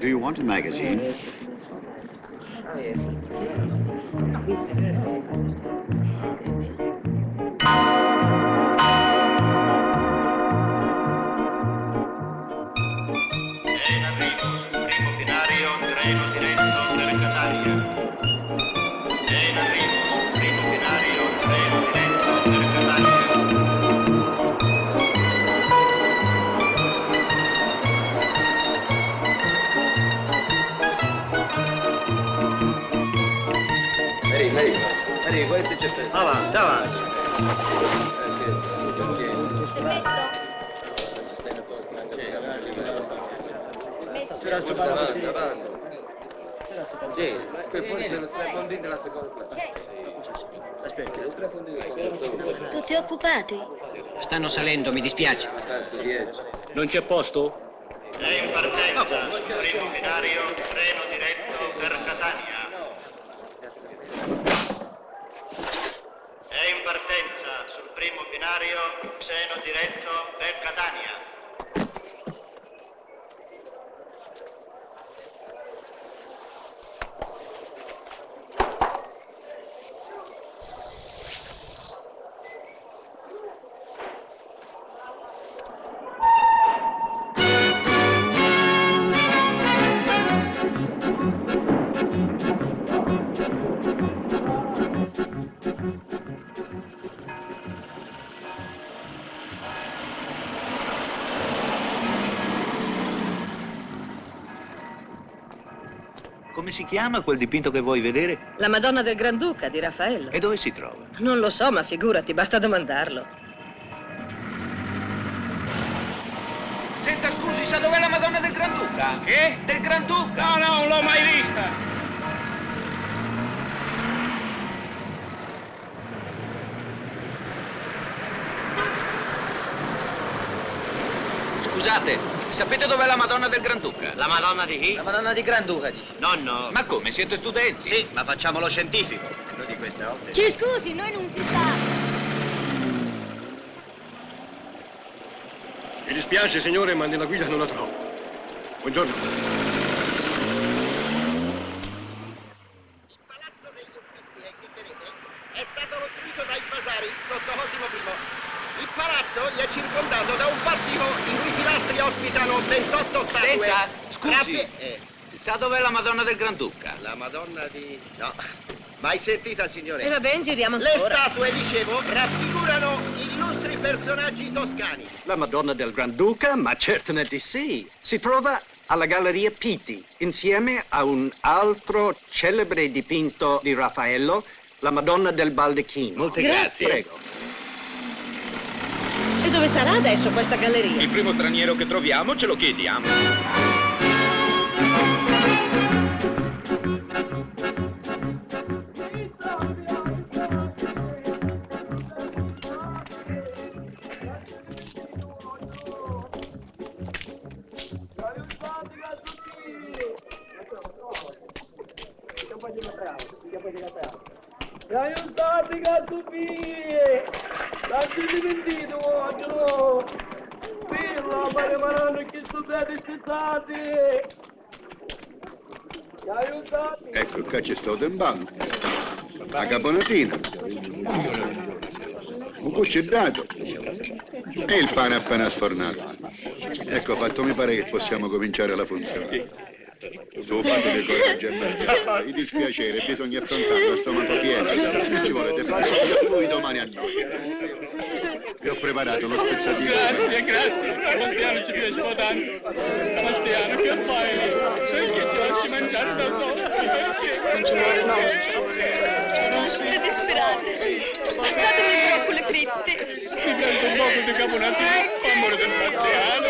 Do you want a magazine? Occupati? Stanno salendo, mi dispiace. Classe 10. Non c'è posto? È in partenza sul primo chiama quel dipinto che vuoi vedere? La Madonna del Granduca di Raffaello. E dove si trova? Non lo so, ma figurati, basta domandarlo. Senta, scusi, sa dov'è la Madonna del Granduca? Che? Del Granduca? No, no, non l'ho mai vista. Scusate, sapete dov'è la Madonna del Granduca? La Madonna di chi? La Madonna di Granduca, dici? Nonno. Ma come, siete studenti? Sì, ma facciamo lo scientifico. Eh, di questa ossa. Ci scusi, noi non si sa. Mi dispiace, signore, ma nella guida non la trovo. Buongiorno. Palazzo gli è circondato da un portico i cui pilastri ospitano 28 statue. Senta, scusi. Raffie- eh, Sa dov'è la Madonna del Granduca? la Madonna di... no. Mai sentita, signore? E va bene, giriamo Le ancora. statue, dicevo, raffigurano illustri personaggi toscani. La Madonna del Granduca? Ma certamente sì. Si trova alla Galleria Pitti, insieme a un altro celebre dipinto di Raffaello, la Madonna del Baldacchino. Molte Grazie. grazie. Prego. E dove sarà adesso questa galleria? Il primo straniero che troviamo ce lo chiediamo. Aiutate, cazzo mie! Lasci dimentito, voglio! Pirla, fare manano che studiate stessate! Aiutate! Ecco, qua c'è stato in banco. La caponatina. Un dato. E il pane appena sfornato. Ecco, fatto mi pare che possiamo cominciare la funzione. Sto fatto le cose già Il dispiacere, bisogna affrontarlo a stomaco pieno. Ci volete fare lui domani a noi. Vi ho preparato lo spezzatino. Grazie, grazie! Bastiano ci piaceva tanto! Bastiano, che fai? Perché ci lasci mangiare da solo? Siete disperate. Passatemi i broccoli fritti. Mi piace un po' di caponatino, amore del Bastiano!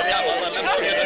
Andiamo memoria del nostro andiamo.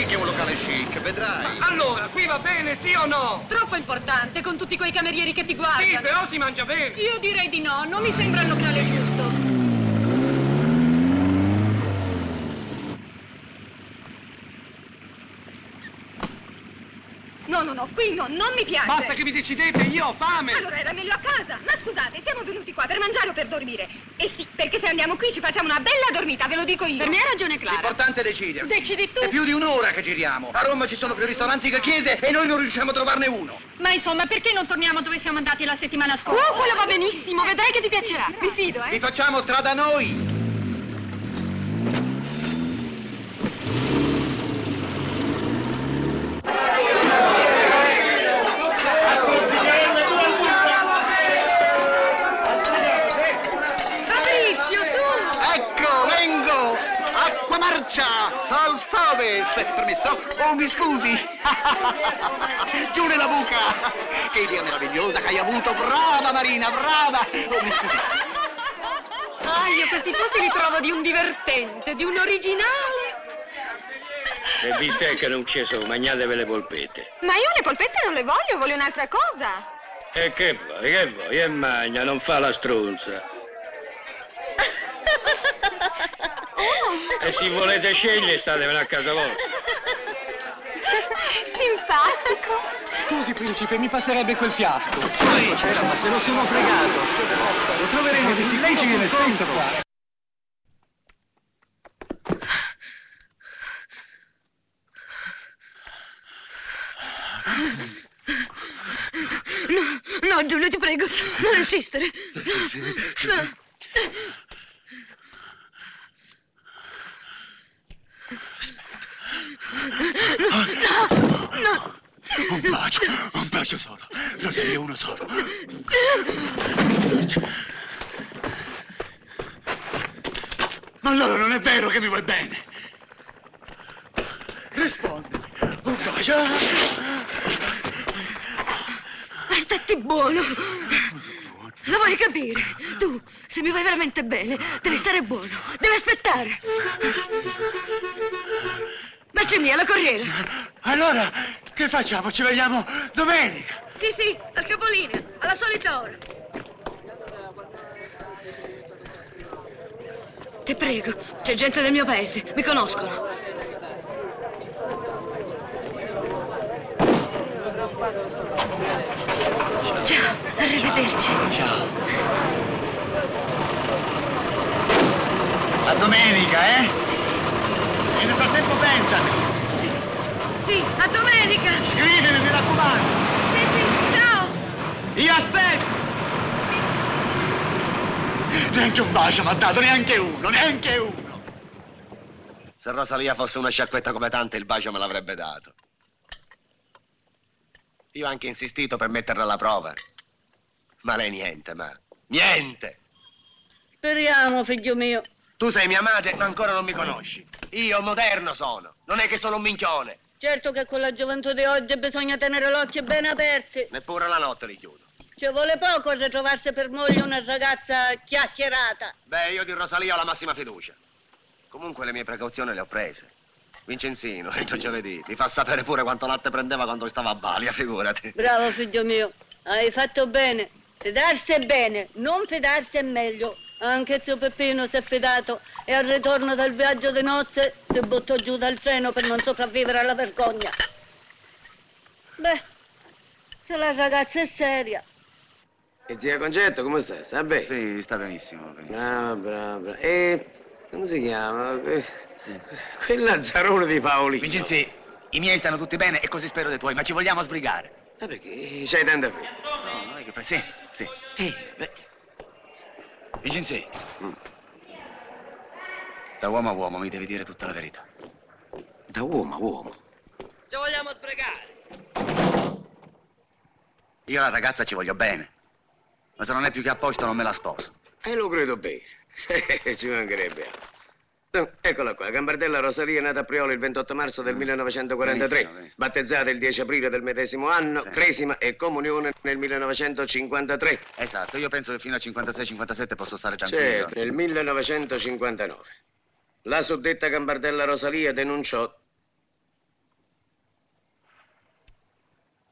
sì che è un locale chic, vedrai. Allora, qui va bene, sì o no? Troppo importante con tutti quei camerieri che ti guardano. Sì, però si mangia bene. Io direi di no, non mi sembra il locale giusto. No, no, no, qui no, non mi piace. Basta che vi decidete, io ho fame. Allora era meglio a casa. Ma scusate, siamo venuti qua per mangiare o per dormire? Eh sì, perché se andiamo qui ci facciamo una bella dormita, ve lo dico io. Per me ha ragione Clara. L'importante è decidere. Decidi tu. È più di un'ora che giriamo. A Roma ci sono più ristoranti che chiese e noi non riusciamo a trovarne uno. Ma insomma, perché non torniamo dove siamo andati la settimana scorsa? Oh, quello va benissimo, vedrai che ti piacerà. Mi fido, Vi facciamo strada noi. Fabrizio, su! Ecco, vengo! Acqua marcia! Salsaves! Permesso? Oh, mi scusi! Giù nella buca! Che idea meravigliosa che hai avuto! Brava Marina, brava! Oh, mi scusi! Ah, io questi posti li trovo di un divertente, di un originale. E bistecche non ci sono, mangiatevi le polpette. Ma io le polpette non le voglio, voglio un'altra cosa. E che vuoi, che vuoi? E magna, non fa la stronza. E se volete scegliere, statevene a casa vostra. Simpatico. Scusi, principe, mi passerebbe quel fiasco. Sì, c'era, ma se lo sono fregato. Lo troveremo di sicuro. Lei ci viene spesso qua. No, no, Giulio, ti prego, non insistere. No. Un bacio, un bacio solo. Lo sei uno solo. Ma allora non è vero che mi vuoi bene. Rispondimi. Un bacio. Aspetti buono. Lo vuoi capire? Tu, se mi vuoi veramente bene, devi stare buono. Devi aspettare. Baci mia, la corriera. Allora, che facciamo? Ci vediamo domenica. Sì, sì, al capolinea, alla solita ora. Ti prego, c'è gente del mio paese, mi conoscono. Ciao, arrivederci. Ciao. A domenica, eh? Sì, E nel frattempo pensami. sì. Sì, a domenica. Scrivimi, mi raccomando. Sì, sì, ciao. Io aspetto. Neanche un bacio mi ha dato, neanche uno, neanche uno. Se Rosalia fosse una sciacquetta come tante, il bacio me l'avrebbe dato. Io ho anche insistito per metterla alla prova. Ma lei niente, ma... Niente! Speriamo, figlio mio. Tu sei mia madre, ma ancora non mi conosci. Io moderno sono. Non è che sono un minchione. Certo che con la gioventù di oggi bisogna tenere l'occhio ben aperti. Neppure la notte li chiudo. Ci vuole poco se trovarsi per moglie una ragazza chiacchierata. Beh, io di Rosalia ho la massima fiducia. Comunque le mie precauzioni le ho prese. Vincenzino, entro giovedì, mi fa sapere pure quanto latte prendeva quando stava a Balia, figurati. Bravo, figlio mio. Hai fatto bene. Fidarsi è bene, non fidarsi è meglio. Anche zio Peppino si è fidato e al ritorno dal viaggio di nozze si buttò giù dal treno per non sopravvivere alla vergogna. Beh, se la ragazza è seria. E zia Concetto, come stai? Sta bene? Sì, sta benissimo, benissimo. Brava, brava, brava. E come si chiama? Eh, Quel Lazzarone di Paolino. Vincenzi, i miei stanno tutti bene e così spero dei tuoi, ma ci vogliamo sbrigare. Ma perché? C'hai tanta fretta. No, non è che... Sì, sì. Eh, beh, Vincenzi, Mm. da uomo a uomo mi devi dire tutta la verità. da uomo a uomo. Ci vogliamo sbrigare. Io alla ragazza ci voglio bene, ma se non è più che a posto non me la sposo. E lo credo bene. Ci mancherebbe altro. Eccola qua, Gambardella Rosalia è nata a Priolo il 28 marzo del 1943, Benissimo, benissimo. battezzata il 10 aprile del medesimo anno, Sì. cresima e comunione nel 1953. Esatto, io penso che fino a 56-57 posso stare tranquillo. Certo, nel 1959. La suddetta Gambardella Rosalia denunciò,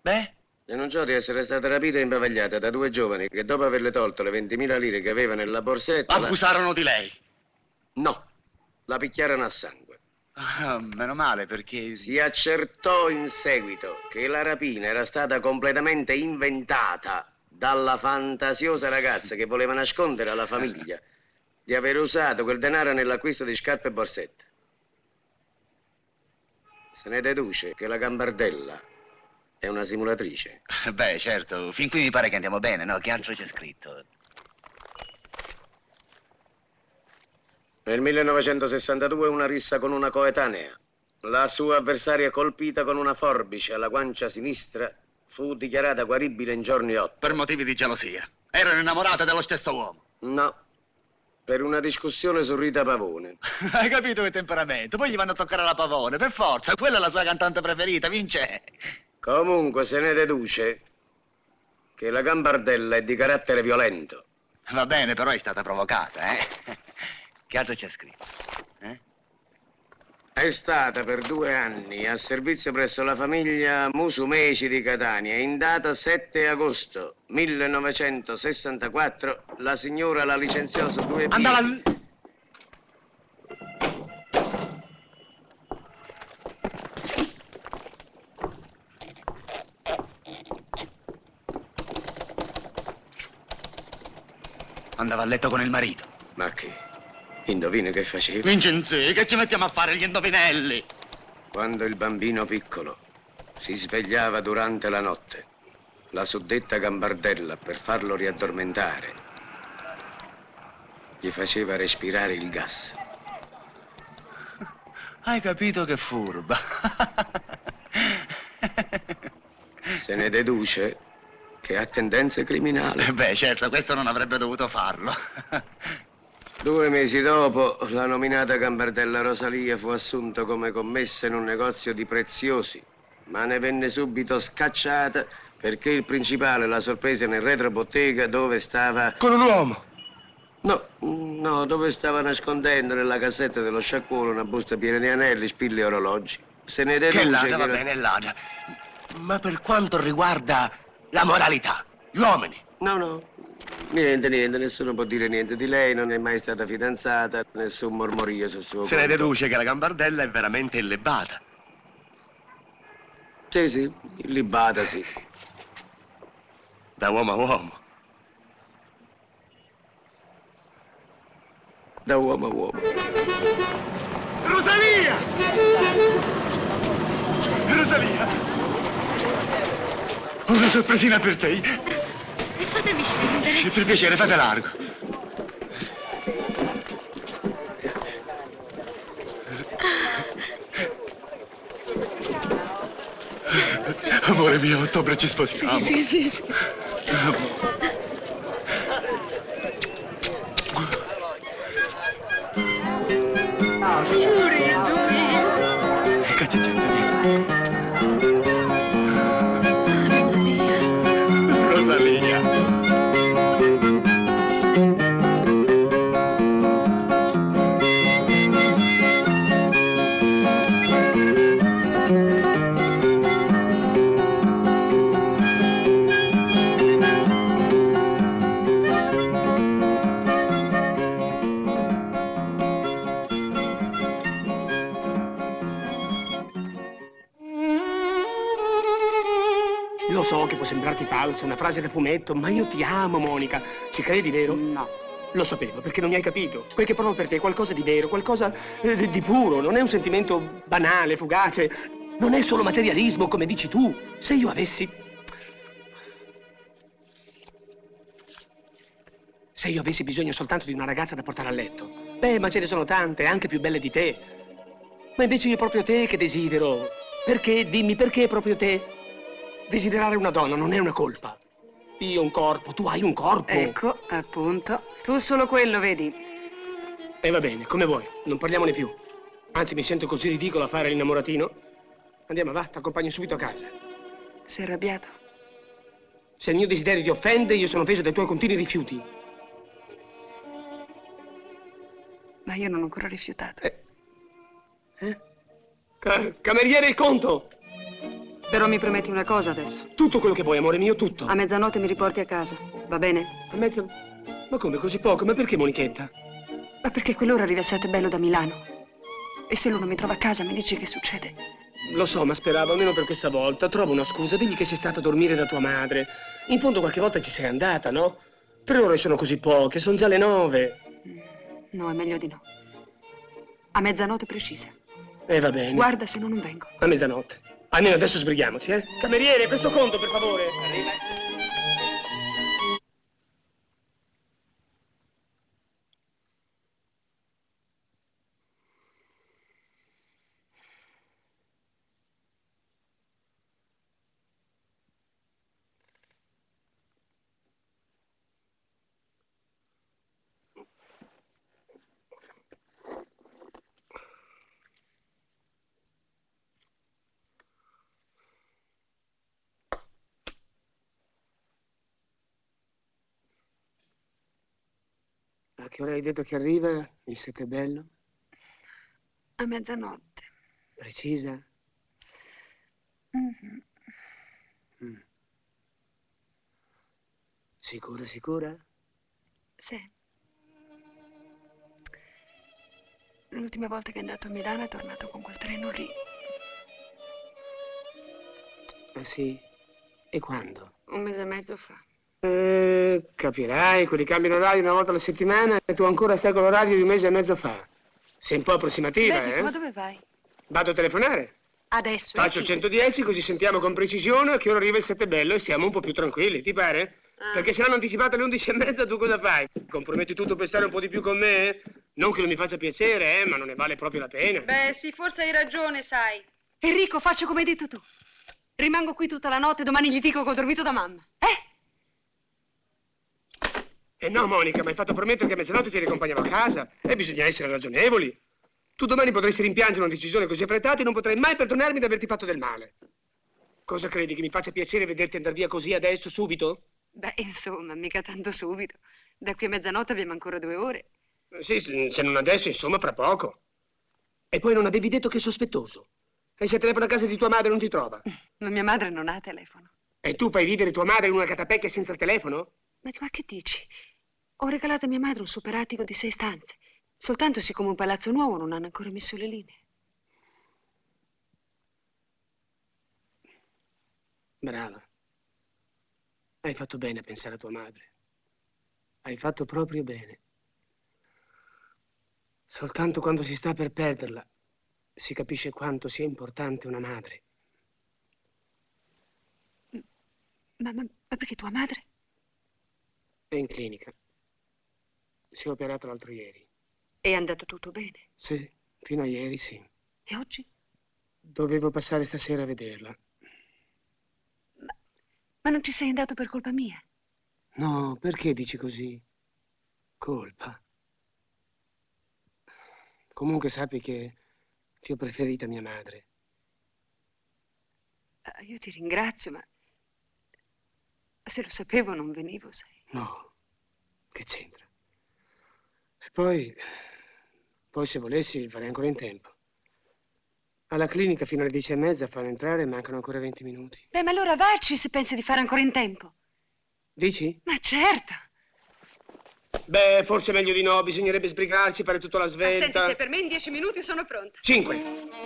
Beh, denunciò di essere stata rapita e imbavagliata da due giovani che dopo averle tolto le 20.000 lire che aveva nella borsetta... la- abusarono di lei. No, la picchiarono a sangue. Ah, meno male, perché... Si accertò in seguito che la rapina era stata completamente inventata dalla fantasiosa ragazza che voleva nascondere alla famiglia di aver usato quel denaro nell'acquisto di scarpe e borsette. Se ne deduce che la gambardella è una simulatrice. Beh, certo, fin qui mi pare che andiamo bene, no? Che altro c'è scritto? Nel 1962 una rissa con una coetanea. La sua avversaria colpita con una forbice alla guancia sinistra fu dichiarata guaribile in giorni otto. Per motivi di gelosia. Erano innamorate dello stesso uomo. No, per una discussione su Rita Pavone. Hai capito che temperamento? Poi gli vanno a toccare la pavone, per forza. Quella è la sua cantante preferita, vince. Comunque se ne deduce che la gambardella è di carattere violento. Va bene, però è stata provocata, eh? Che altro c'è scritto? Eh? È stata per due anni a servizio presso la famiglia Musumeci di Catania. In data 7 agosto 1964 la signora la licenziò su due piedi. Andava... al- Andava a letto con il marito. Ma che? Indovina che faceva? Vincenzi, che ci mettiamo a fare gli indovinelli? Quando il bambino piccolo si svegliava durante la notte, la suddetta gambardella, per farlo riaddormentare, gli faceva respirare il gas. Hai capito che furba? Se ne deduce che ha tendenze criminali. Beh, certo, questo non avrebbe dovuto farlo. Due mesi dopo, la nominata Gambardella Rosalia fu assunta come commessa in un negozio di preziosi ma ne venne subito scacciata perché il principale la sorprese nel retrobottega dove stava... Con un uomo? No, no, dove stava nascondendo nella cassetta dello sciacquone una busta piena di anelli, spilli e orologi. Se ne deduce Che ladra, va che- bene, ladra. Ma per quanto riguarda la moralità, gli uomini. No, no. Niente, niente, nessuno può dire niente di lei, non è mai stata fidanzata, nessun mormorio sul suo Se ne conto. deduce che la gambardella è veramente illibata. Sì, sì, illibata, sì. Da uomo a uomo. Da uomo a uomo. Rosalia! Rosalia! Una sorpresina per te. Fatemi scendere. Per piacere, fate largo. Amore mio, a ottobre ci sposiamo. Sì, sì, sì. Eccoci gente falso, una frase da fumetto, ma io ti amo, Monica. Ci credi, vero? No. Lo sapevo, perché non mi hai capito. Quel che provo per te è qualcosa di vero, qualcosa eh, di- di puro, non è un sentimento banale, fugace. Non è solo materialismo, come dici tu. Se io avessi... Se io avessi bisogno soltanto di una ragazza da portare a letto. Beh, ma ce ne sono tante, anche più belle di te. Ma invece io proprio te che desidero. Perché? Dimmi perché proprio te? Desiderare una donna non è una colpa. Io ho un corpo, tu hai un corpo. Ecco, appunto. Tu solo quello, vedi. E va bene, come vuoi, non parliamone più. Anzi, mi sento così ridicolo a fare l'innamoratino. Andiamo, va, ti accompagno subito a casa. Sei arrabbiato? Se il mio desiderio ti offende, io sono offeso dai tuoi continui rifiuti. Ma io non ho ancora rifiutato. Ca- cameriere, il conto! Però mi prometti una cosa adesso. Tutto quello che vuoi, amore mio, tutto. A mezzanotte mi riporti a casa, va bene? A mezzo... Ma come, così poco? Ma perché, Monichetta? Ma perché quell'ora arriva sette bello da Milano. E se lui non mi trova a casa mi dici che succede? Lo so, ma speravo almeno per questa volta. Trovo una scusa, digli che sei stata a dormire da tua madre. In fondo qualche volta ci sei andata, no? Tre ore sono così poche, sono già le nove. No, è meglio di no. A mezzanotte precisa. E va bene. Guarda se no non vengo. A mezzanotte. Almeno adesso sbrighiamoci, eh? Cameriere, questo conto, per favore. Arriva. A che ora hai detto che arriva il sette bello? A mezzanotte. Precisa? Mhm. Mm. Sicura, sicura? Sì. L'ultima volta che è andato a Milano è tornato con quel treno lì. Ah sì? E quando? Un mese e mezzo fa. Eh, capirai, quelli cambiano orario una volta alla settimana e tu ancora stai con l'orario di un mese e mezzo fa. Sei un po' approssimativa, Beh, eh? ma dove vai? Vado a telefonare. Adesso. Faccio il 110 così sentiamo con precisione a che ora arriva il sette bello e stiamo un po' più tranquilli, ti pare? Ah. Perché se hanno anticipato alle 11 e mezza tu cosa fai? Comprometti tutto per stare un po' di più con me? Non che non mi faccia piacere, eh, ma non ne vale proprio la pena. Beh, sì, forse hai ragione, sai. Enrico, faccio come hai detto tu. Rimango qui tutta la notte, domani gli dico che ho dormito da mamma. Eh? Eh no, Monica, mi hai fatto promettere che a mezzanotte ti riaccompagnavo a casa. E bisogna essere ragionevoli. Tu domani potresti rimpiangere una decisione così affrettata e non potrei mai perdonarmi di averti fatto del male. Cosa credi, che mi faccia piacere vederti andare via così adesso, subito? Beh, insomma, mica tanto subito. Da qui a mezzanotte abbiamo ancora due ore. Sì, se non adesso, insomma, fra poco. E poi non avevi detto che è sospettoso. E se telefona a casa di tua madre non ti trova. Ma mia madre non ha telefono. E tu fai vivere tua madre in una catapecchia senza il telefono? Ma, ma che dici? Ho regalato a mia madre un superattico di sei stanze. Soltanto siccome un palazzo nuovo non hanno ancora messo le linee. Brava. Hai fatto bene a pensare a tua madre. Hai fatto proprio bene. Soltanto quando si sta per perderla si capisce quanto sia importante una madre. Ma, ma, ma perché tua madre? È in clinica. Si è operata l'altro ieri. È andato tutto bene. Sì, fino a ieri sì. E oggi? Dovevo passare stasera a vederla. Ma non ci sei andato per colpa mia? No, perché dici così? Colpa. Comunque sappi che ti ho preferita mia madre. Ah, Io ti ringrazio, ma se lo sapevo non venivo, sai. No, che c'entra? Poi, poi se volessi farei ancora in tempo. Alla clinica fino alle dieci e mezza a farlo entrare mancano ancora 20 minuti. Beh, ma allora vacci se pensi di fare ancora in tempo. Dici? Ma certo. Beh, forse meglio di no, bisognerebbe sbrigarsi, fare tutta la Ma senti, svelta. se per me in dieci minuti sono pronta. Cinque.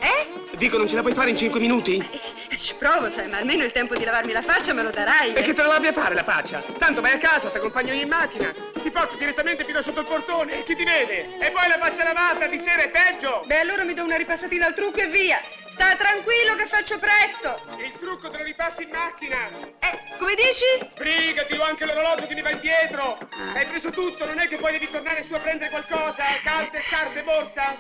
Eh? Dico, non ce la puoi fare in cinque minuti? Ci provo, sai, ma almeno il tempo di lavarmi la faccia me lo darai. E eh. che te la lavi a fare la faccia? Tanto vai a casa, ti accompagno io in macchina, ti porto direttamente fino sotto il portone e chi ti vede? E poi la faccia lavata di sera è peggio! Beh, allora mi do una ripassatina al trucco e via. Sta tranquillo che faccio presto. Il trucco te lo ripassi in macchina! Eh, come dici? Sbrigati, ho anche l'orologio che mi va indietro! Hai preso tutto, non è che poi devi tornare su a prendere qualcosa? Calze, scarpe, borsa?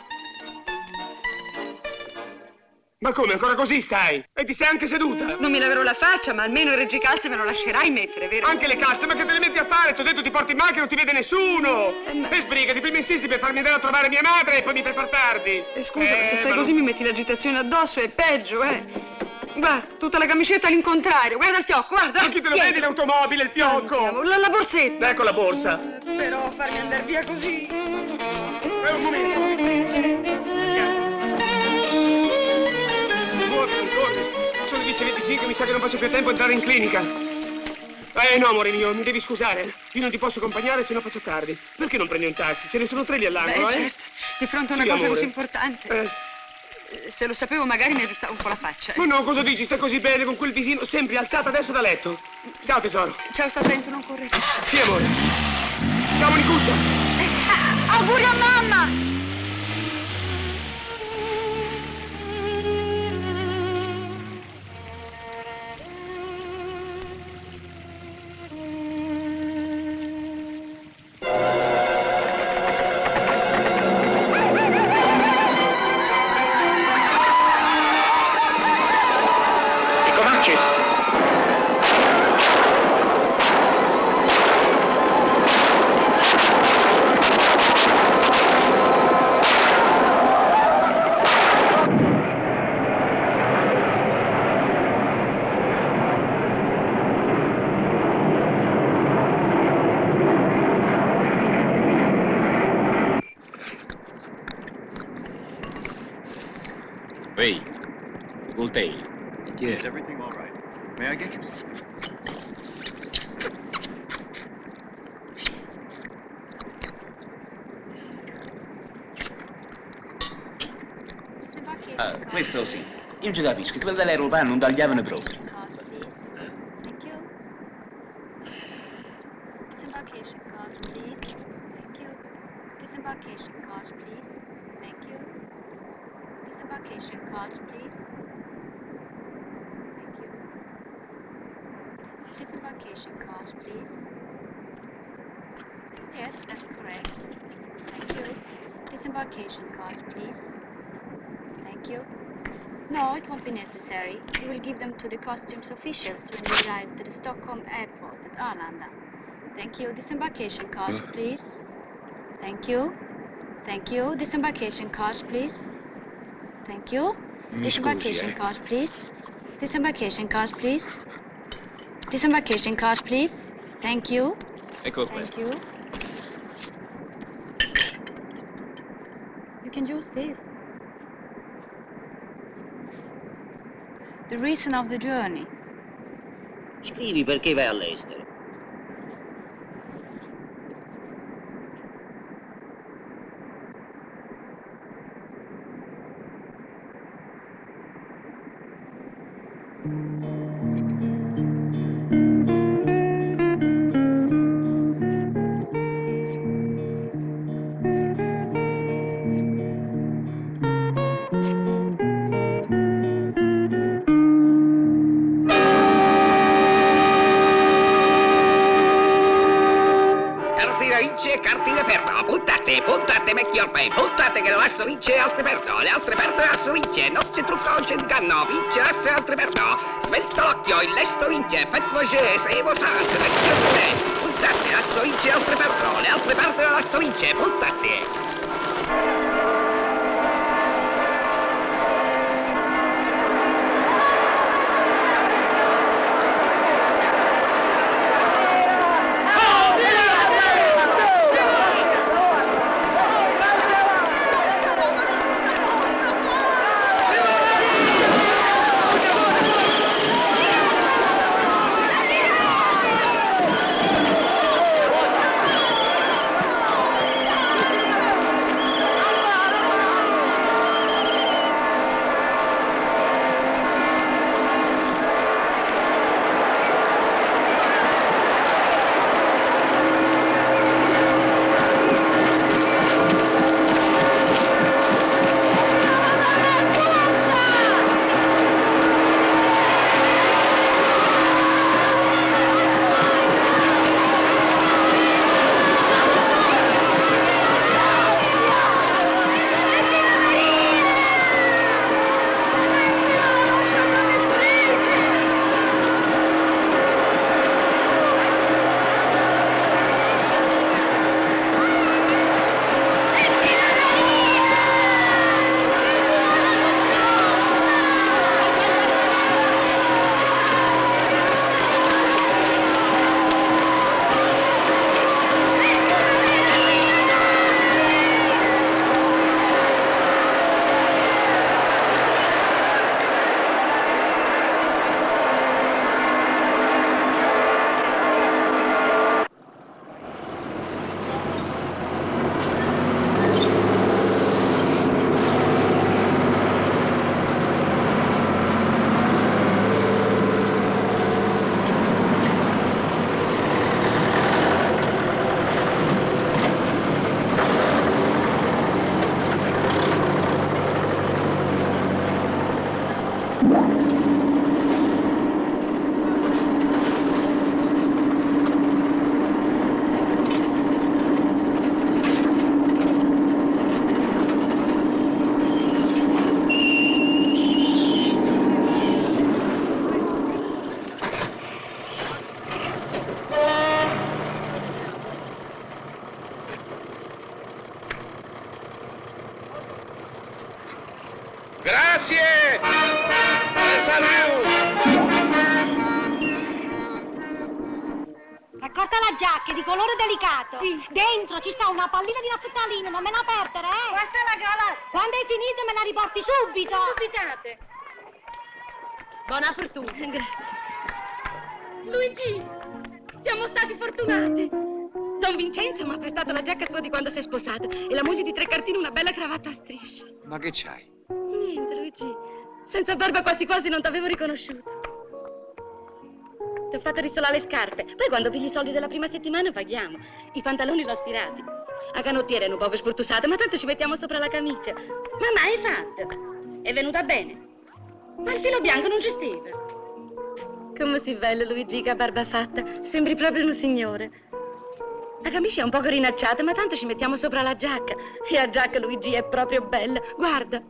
Ma come, ancora così stai? E ti sei anche seduta? Non mi laverò la faccia, ma almeno il reggicalze me lo lascerai mettere, vero? Anche le calze, ma che te le metti a fare? Ti ho detto ti porti in macchina, non ti vede nessuno! E sbrigati, prima insisti per farmi andare a trovare mia madre e poi mi fai far tardi! Eh, scusa, ma se fai ma così mi metti l'agitazione addosso, è peggio, eh. Guarda, tutta la camicetta all'incontrario. Guarda il fiocco, guarda. Ma chi te lo vedi l'automobile, il fiocco? La, la borsetta. Ecco la borsa. Però farmi andare via così. Eh, un momento. 10.25, mi sa che non faccio più tempo a entrare in clinica. Eh no, amore mio, mi devi scusare. Io non ti posso accompagnare se no faccio tardi. Perché non prendi un taxi? Ce ne sono tre lì all'angolo, Beh, eh? certo, di fronte a una Sì, cosa amore. così importante. Eh. Se lo sapevo magari mi aggiustavo un po' la faccia. eh. Ma no, cosa dici? Stai così bene con quel visino sempre alzato adesso da letto. Ciao tesoro. Ciao, sta attento, non correre. Sì, amore. Ciao, Monicuccia. Auguri a mamma! Quelli dell'aeroplano non tagliavano proprio. At Arlanda. Thank you. Disembarkation cards, please. Thank you. Thank you. Disembarkation cards, please. Thank you. Disembarkation scusi, cards, please. Disembarkation cars, please. Disembarkation cars, please. Thank you. Ecco. Thank you. You can use this. The reason of the journey. Scrivi perché vai all'estero. Thank you. Ormai. Puntate che l'asso vince, altre perdono. Le altre perdono, l'asso vince. C'è trucco, c'è inganno. Vince l'asso e altre perdono. Svelto l'occhio, il lesto vince. Faites voce, sei vos sans, vecchio ormai. Puntate, l'asso vince, altre perdono. Le altre perdono, l'asso vince. Puntate. Ma che c'hai? Niente, Luigi. Senza barba quasi quasi non t'avevo riconosciuto. Ti ho fatto risolare le scarpe. Poi quando pigli i soldi della prima settimana paghiamo. I pantaloni l'ho stirati. A canottiere erano poco sportusate, ma tanto ci mettiamo sopra la camicia. Ma mai fatto? È venuta bene. Ma il filo bianco non ci stava. Come si bello, Luigi, che barba fatta. Sembri proprio un signore. La camicia è un poco rinacciata, ma tanto ci mettiamo sopra la giacca. E la giacca, Luigi, è proprio bella. Guarda.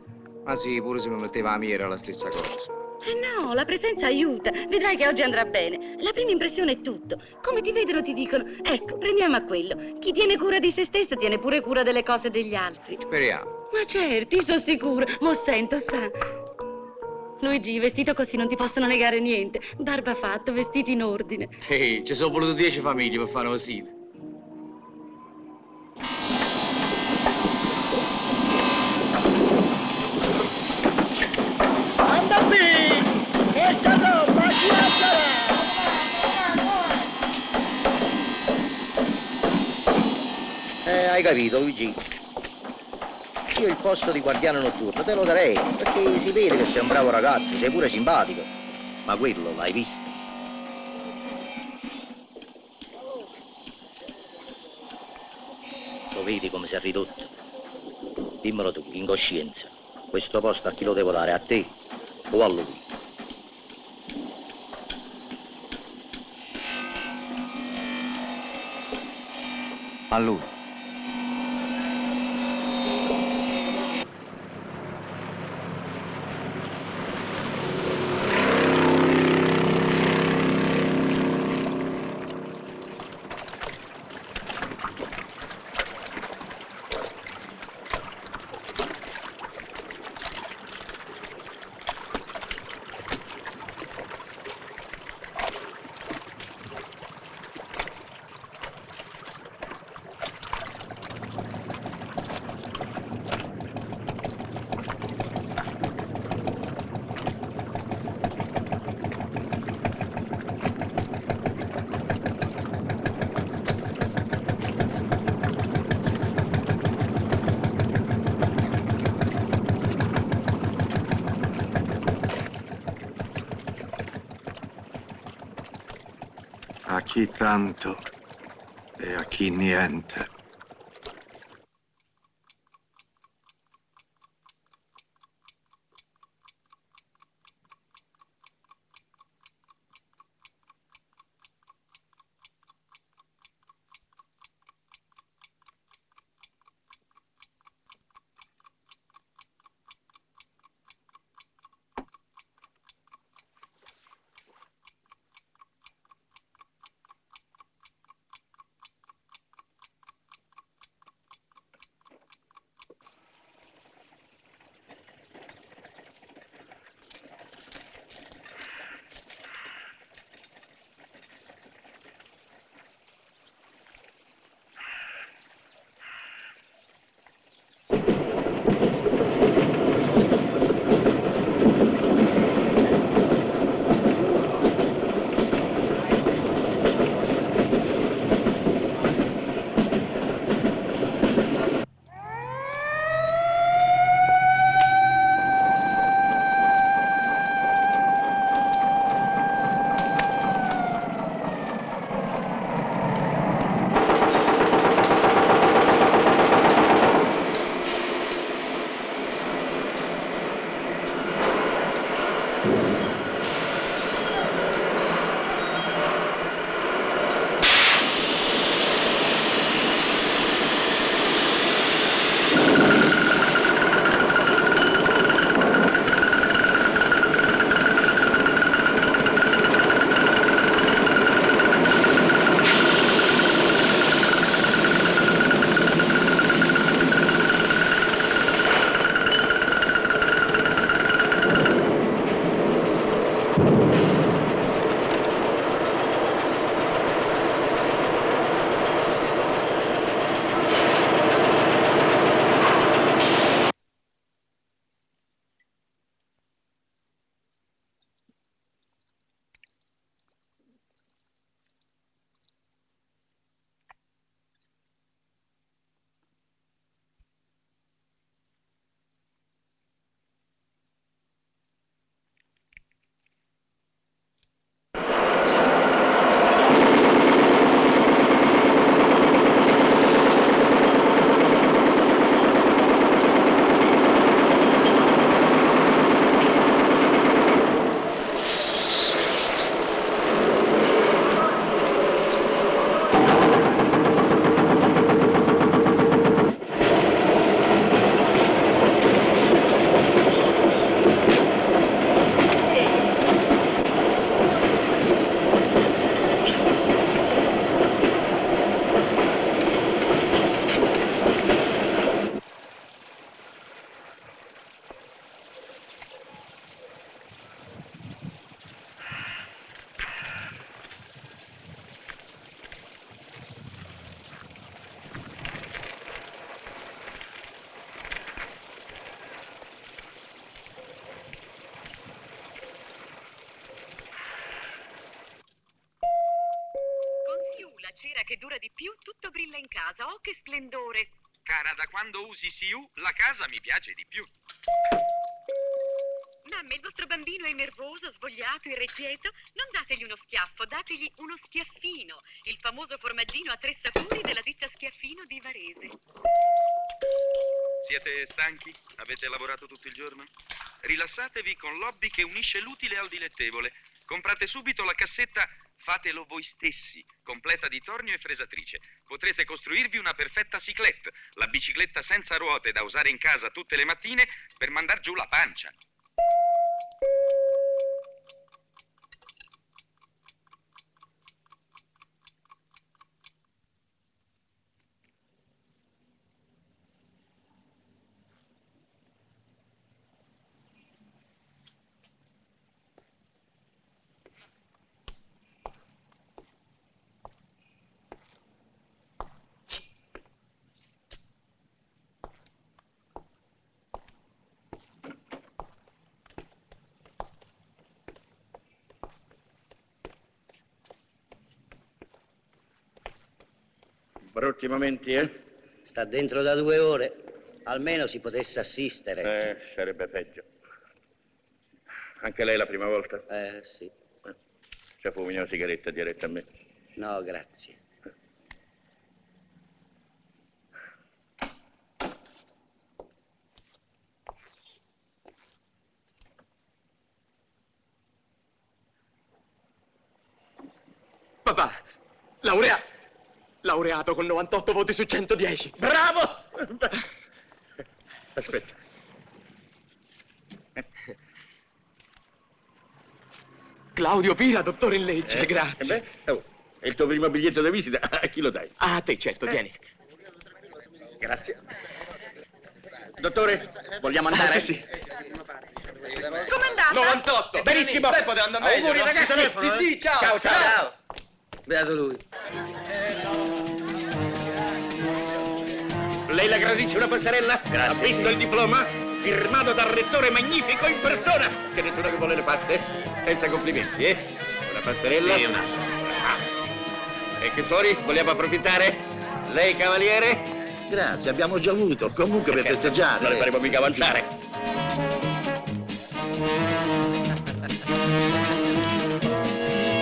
Ma sì, pure se mi metteva la mia era la stessa cosa. Eh no, la presenza aiuta. Vedrai che oggi andrà bene. La prima impressione è tutto. Come ti vedono ti dicono, ecco, prendiamo a quello. Chi tiene cura di se stesso tiene pure cura delle cose degli altri. Speriamo. Ma certo, sono sicura. Mo sento, sa. Luigi, vestito così non ti possono negare niente. Barba fatta, vestiti in ordine. Ehi, ci sono volute dieci famiglie per fare così. Eh, hai capito, Luigi? Io il posto di guardiano notturno te lo darei, perché si vede che sei un bravo ragazzo, sei pure simpatico. Ma quello l'hai visto? Lo vedi come si è ridotto? Dimmelo tu, in coscienza. Questo posto a chi lo devo dare? A te o a lui? A lui. A chi tanto e a chi niente. Che dura di più, tutto brilla in casa. Oh, che splendore! Cara, da quando usi Siu, la casa mi piace di più. Mamma, il vostro bambino è nervoso, svogliato, irrequieto? Non dategli uno schiaffo, dategli uno schiaffino. Il famoso formaggino a tre sapori della ditta Schiaffino di Varese. Siete stanchi? Avete lavorato tutto il giorno? Rilassatevi con l'hobby che unisce l'utile al dilettevole. Comprate subito la cassetta Fatelo voi stessi, completa di tornio e fresatrice. Potrete costruirvi una perfetta ciclette, la bicicletta senza ruote da usare in casa tutte le mattine per mandar giù la pancia. Brutti momenti, eh? Sta dentro da due ore. Almeno si potesse assistere. Eh, sarebbe peggio. Anche lei la prima volta? Eh, sì. Ci fumi una sigaretta diretta a me? No, grazie. Papà, laurea... laureato con 98 voti su 110. Bravo! Aspetta. Claudio Pira, dottore in legge, Eh, grazie. eh beh, oh, è il tuo primo biglietto di visita. A chi lo dai? Ah, a te, certo, vieni. Grazie. Dottore, vogliamo andare? Ah, sì, sì. Com'è andata? 98! Benissimo. Poi poteva andare meglio, Auguri, no? ragazzi. Telefono, Sì, eh? sì, ciao. Ciao, ciao. Beato lui. Lei la gradisce una passerella? Grazie. Ha visto il diploma? Firmato dal rettore magnifico in persona. Che nessuno che vuole le paste? Senza complimenti, eh? Una passerella? Sì, una. Ah. E che fuori? Vogliamo approfittare? Lei, cavaliere? Grazie, abbiamo già avuto. Comunque per festeggiare. Non le faremo mica avanzare.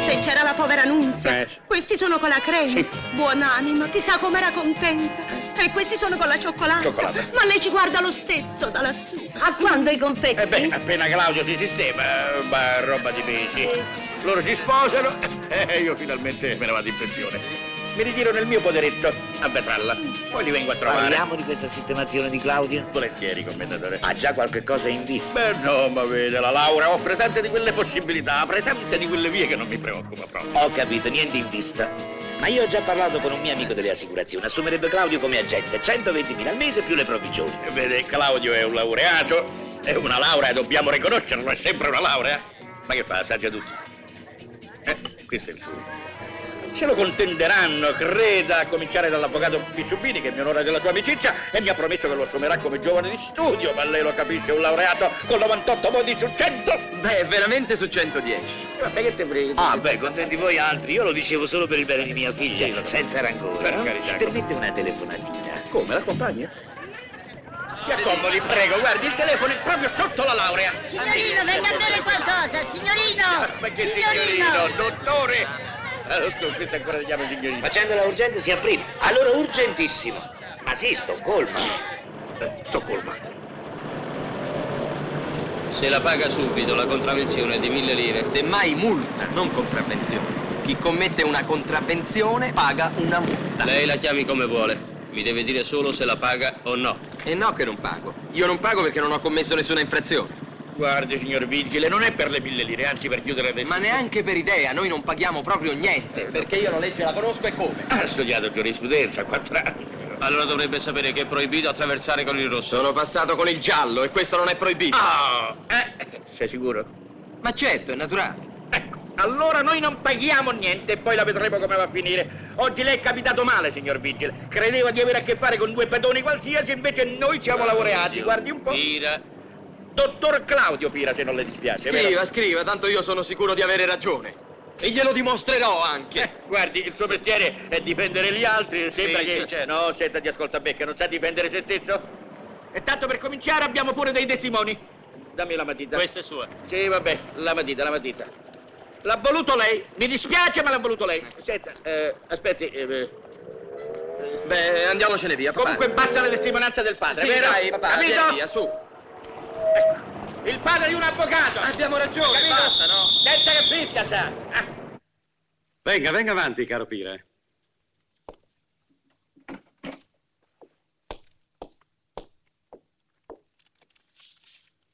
Se c'era la povera Nunzia. Eh. Questi sono con la crema. Buonanima, chissà com'era contenta. E questi sono con la cioccolata. Cioccolata. Ma lei ci guarda lo stesso da lassù. A quando i confetti? Eh beh, appena Claudio si sistema, eh, ma roba di mesi. Loro si sposano e io finalmente me ne vado in pensione. Mi ritiro nel mio poderetto a Vetralla. Poi li vengo a trovare. Parliamo di questa sistemazione di Claudio? Volentieri, commendatore. Ha già qualche cosa in vista? Beh, no, ma vede, la laurea offre tante di quelle possibilità, apre tante di quelle vie che non mi preoccupa proprio. Ho capito, niente in vista. Ma io ho già parlato con un mio amico delle assicurazioni. Assumerebbe Claudio come agente, 120.000 al mese più le provvigioni. Vede, Claudio è un laureato, è una laurea, dobbiamo riconoscerlo, è sempre una laurea. Ma che fa, assaggia tutti? Eh, questo è il suo. Se lo contenderanno, creda, a cominciare dall'avvocato Pisciubini, che mi onora della tua amicizia, e mi ha promesso che lo assumerà come giovane di studio, ma lei lo capisce, un laureato con 98 voti su 100? Beh, veramente su 110. Vabbè, che te frega? Ah, beh, contenti voi altri. Io lo dicevo solo per il bene di mia figlia, senza rancore. Per no? carità. Mi permette una telefonatina? Come, la compagna? Si accomodi, prego, guardi, il telefono è proprio sotto la laurea. Signorino, venga a bere qualcosa! Signorino! Ma che signorino, dottore! Allora, questo ancora si chiama signorino. Facendola urgente si apprima. Allora urgentissimo. Ma sì, Stoccolma. Eh, Stoccolma. Se la paga subito la contravvenzione è di mille lire. Semmai multa, non contravvenzione. Chi commette una contravvenzione paga una multa. Lei la chiami come vuole. Mi deve dire solo se la paga o no. E no che non pago. Io non pago perché non ho commesso nessuna infrazione. Guardi, signor Vigile, non è per le mille lire, anzi per chiudere le Ma neanche per idea, noi non paghiamo proprio niente, perché io la legge la conosco e come. Ha studiato giurisprudenza, quattro anni. Allora dovrebbe sapere che è proibito attraversare con il rosso. Sono passato con il giallo e questo non è proibito. Ah, eh, sei sicuro? Ma certo, è naturale. Ecco, allora noi non paghiamo niente e poi la vedremo come va a finire. Oggi lei è capitato male, signor Vigile. Credeva di avere a che fare con due pedoni qualsiasi, invece noi siamo laureati. Guardi un po'. Pira. Dottor Claudio Pira, se non le dispiace, vero? Scriva, scriva, tanto io sono sicuro di avere ragione. E glielo dimostrerò anche. Eh, guardi, il suo mestiere è difendere gli altri. Sembra Sì, che. sì, certo. No, sentati, ascolta me, che non sa difendere se stesso. E tanto per cominciare abbiamo pure dei testimoni. Dammi la matita. Questa è sua. Sì, vabbè, la matita, la matita. L'ha voluto lei. Mi dispiace, ma l'ha voluto lei. Senta, eh, aspetti. eh, Beh, andiamocene via, papà. comunque basta la testimonianza del padre, Sì, vero? dai, papà, Capito? via, via, Il padre di un avvocato. Abbiamo ragione, Capito? basta, no? Senza che fisca, sa. Ah. Venga, venga avanti, caro Pire.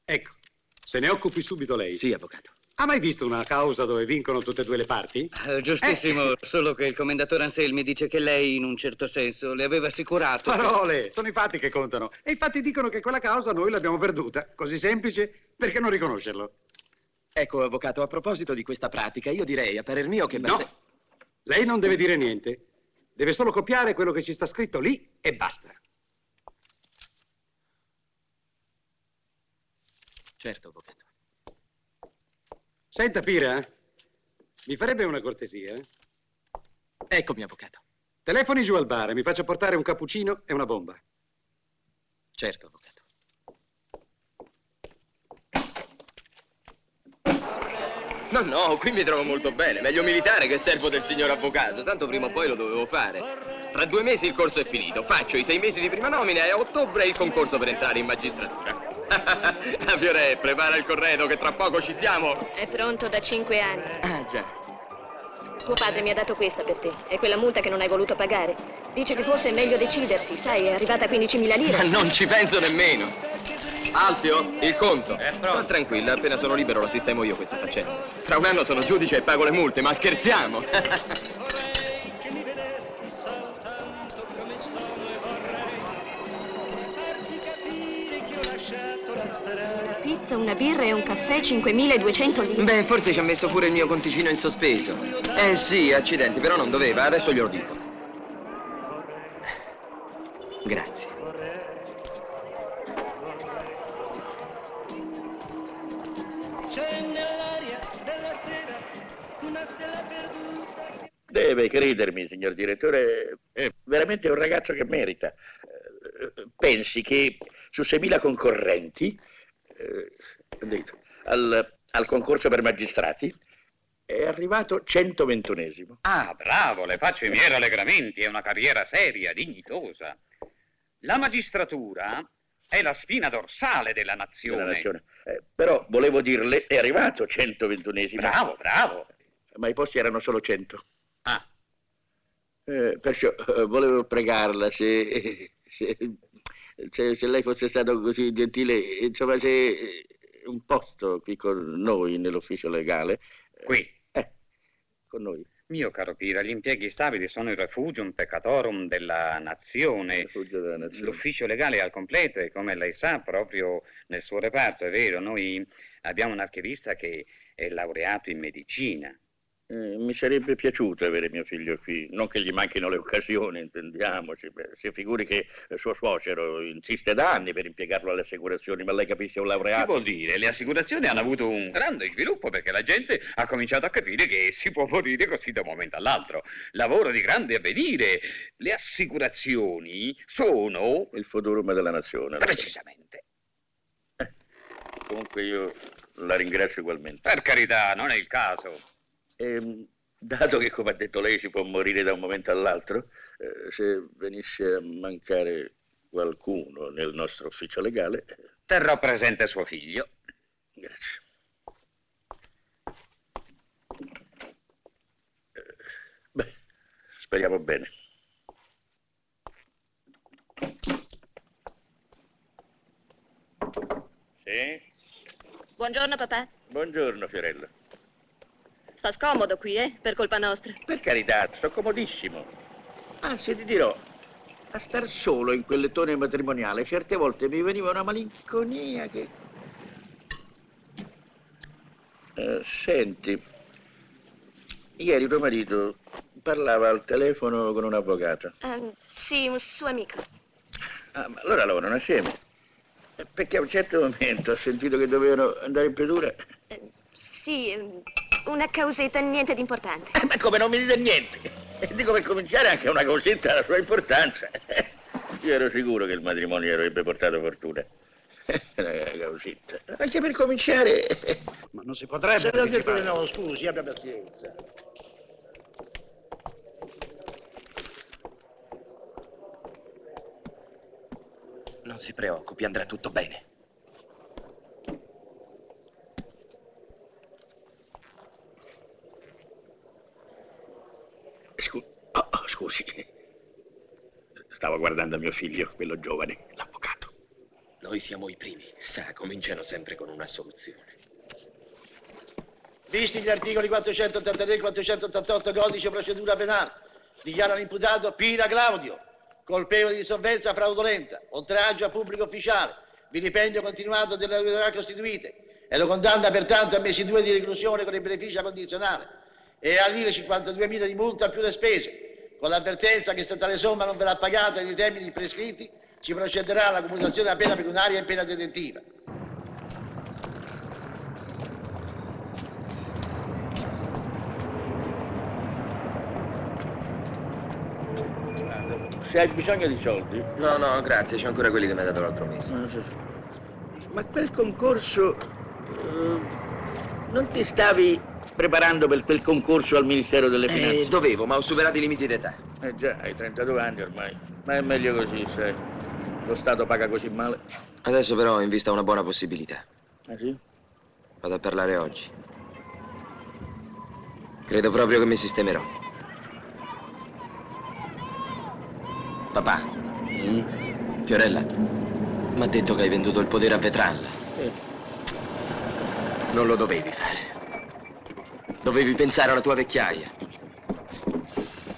Ecco, se ne occupi subito lei. Sì, avvocato. Ha mai visto una causa dove vincono tutte e due le parti? Eh, giustissimo, solo che il commendatore Anselmi dice che lei, in un certo senso, le aveva assicurato. che- Parole, sono i fatti che contano. E i fatti dicono che quella causa noi l'abbiamo perduta. Così semplice, perché non riconoscerlo? Ecco, avvocato, a proposito di questa pratica, io direi, a parer mio, che basta... No, lei non deve dire niente. Deve solo copiare quello che ci sta scritto lì e basta. Certo, avvocato. Senta, Pira, mi farebbe una cortesia? Eccomi, avvocato. Telefoni giù al bar e mi faccia portare un cappuccino e una bomba. Certo, avvocato. No, no, qui mi trovo molto bene. Meglio militare che servo del signor avvocato. Tanto prima o poi lo dovevo fare. Tra due mesi il corso è finito. Faccio i sei mesi di prima nomina e a ottobre il concorso per entrare in magistratura. Fiore, prepara il corredo che tra poco ci siamo. È pronto da cinque anni. Ah, già. Tuo padre mi ha dato questa per te. È quella multa che non hai voluto pagare. Dice che forse è meglio decidersi, sai, è arrivata a 15.000 Ma lire. non ci penso nemmeno. Alfio, il conto. Sta tranquilla, appena sono libero la sistemo io questa faccenda. Tra un anno sono giudice e pago le multe, ma scherziamo. pizza, una birra e un caffè, 5.200 lire. Beh, forse ci ha messo pure il mio conticino in sospeso. Eh sì, accidenti, però non doveva, adesso glielo dico. Grazie. C'è nell'aria della sera una stella perduta. Deve credermi, signor direttore, è veramente un ragazzo che merita. Eh, Pensi che su 6.000 concorrenti eh, al, al concorso per magistrati è arrivato 121esimo. Ah, bravo, le faccio i miei rallegramenti, è una carriera seria, dignitosa. La magistratura è la spina dorsale della nazione. Della nazione. Eh, però volevo dirle, è arrivato 121esimo. Bravo, bravo. Ma i posti erano solo 100. Ah. Eh, perciò eh, volevo pregarla se, se, se- se lei fosse stato così gentile, insomma, se eh, un posto qui con noi nell'ufficio legale. Qui? Eh, con noi. Mio caro Pira, gli impieghi stabili sono il refugium peccatorum della nazione. L'ufficio legale è al completo e come lei sa, proprio nel suo reparto, è vero, noi abbiamo un archivista che è laureato in medicina. Eh, mi sarebbe piaciuto avere mio figlio qui, non che gli manchino le occasioni, intendiamoci. Beh, si figuri che eh, suo suocero insiste da anni per impiegarlo alle assicurazioni, ma lei capisce, un Che laureato. vuol dire? Le assicurazioni hanno avuto un grande sviluppo perché la gente ha cominciato a capire che si può morire così da un momento all'altro. Lavoro di grande avvenire. Le assicurazioni sono... Il futurum della nazione. Precisamente. Comunque io la ringrazio ugualmente. Per carità, non è il caso. Ehm, dato che, come ha detto lei, si può morire da un momento all'altro, eh, se venisse a mancare qualcuno nel nostro ufficio legale... eh, Terrò presente suo figlio. Grazie. Eh, Beh, speriamo bene. Sì? Buongiorno, papà. Buongiorno, Fiorello. Sta scomodo qui, eh? Per colpa nostra. Per carità, sto comodissimo. Anzi, ti dirò, a star solo in quel lettone matrimoniale, certe volte mi veniva una malinconia che... Eh, senti, ieri tuo marito parlava al telefono con un avvocato. Ehm, sì, un suo amico. Ah, ma allora lavorano assieme. Eh, Perché a un certo momento ho sentito che dovevano andare in predura. Sì, ehm, Una causetta, niente di importante. Ma come non mi dite niente? E dico per cominciare anche una cosetta ha la sua importanza. Io ero sicuro che il matrimonio avrebbe portato fortuna. Una cosetta. Anche per cominciare. Ma non si potrebbe Se detto no, scusi, abbia pazienza. Non si preoccupi, andrà tutto bene. Scu- oh, oh, scusi. Stavo guardando mio figlio, quello giovane, l'avvocato. Noi siamo i primi. Sa, cominciano sempre con una soluzione. Visti gli articoli 483 e 488 codice procedura penale, dichiara l'imputato Pina Claudio, colpevole di sovvenza fraudolenta, oltraggio a pubblico ufficiale, vilipendio continuato delle autorità costituite e lo condanna pertanto a mesi due di reclusione con il beneficio condizionale e a lire 52.000 di multa più le spese, con l'avvertenza che se tale somma non verrà pagata nei termini prescritti si procederà alla commutazione della pena pecuniaria in pena detentiva. Se hai bisogno di soldi. No, no, grazie, c'ho ancora quelli che mi hai dato l'altro mese. Ma quel concorso. eh, non ti stavi preparando per quel concorso al Ministero delle Finanze? Eh, dovevo, ma ho superato i limiti d'età. Eh già, hai 32 anni ormai. Ma è meglio così, sai. Lo Stato paga così male. Adesso però ho in vista una buona possibilità. Ah sì? Vado a parlare oggi. Credo proprio che mi sistemerò. Papà. Fiorella, mi ha detto che hai venduto il potere a Vetralla. Non lo dovevi fare. Dovevi pensare alla tua vecchiaia.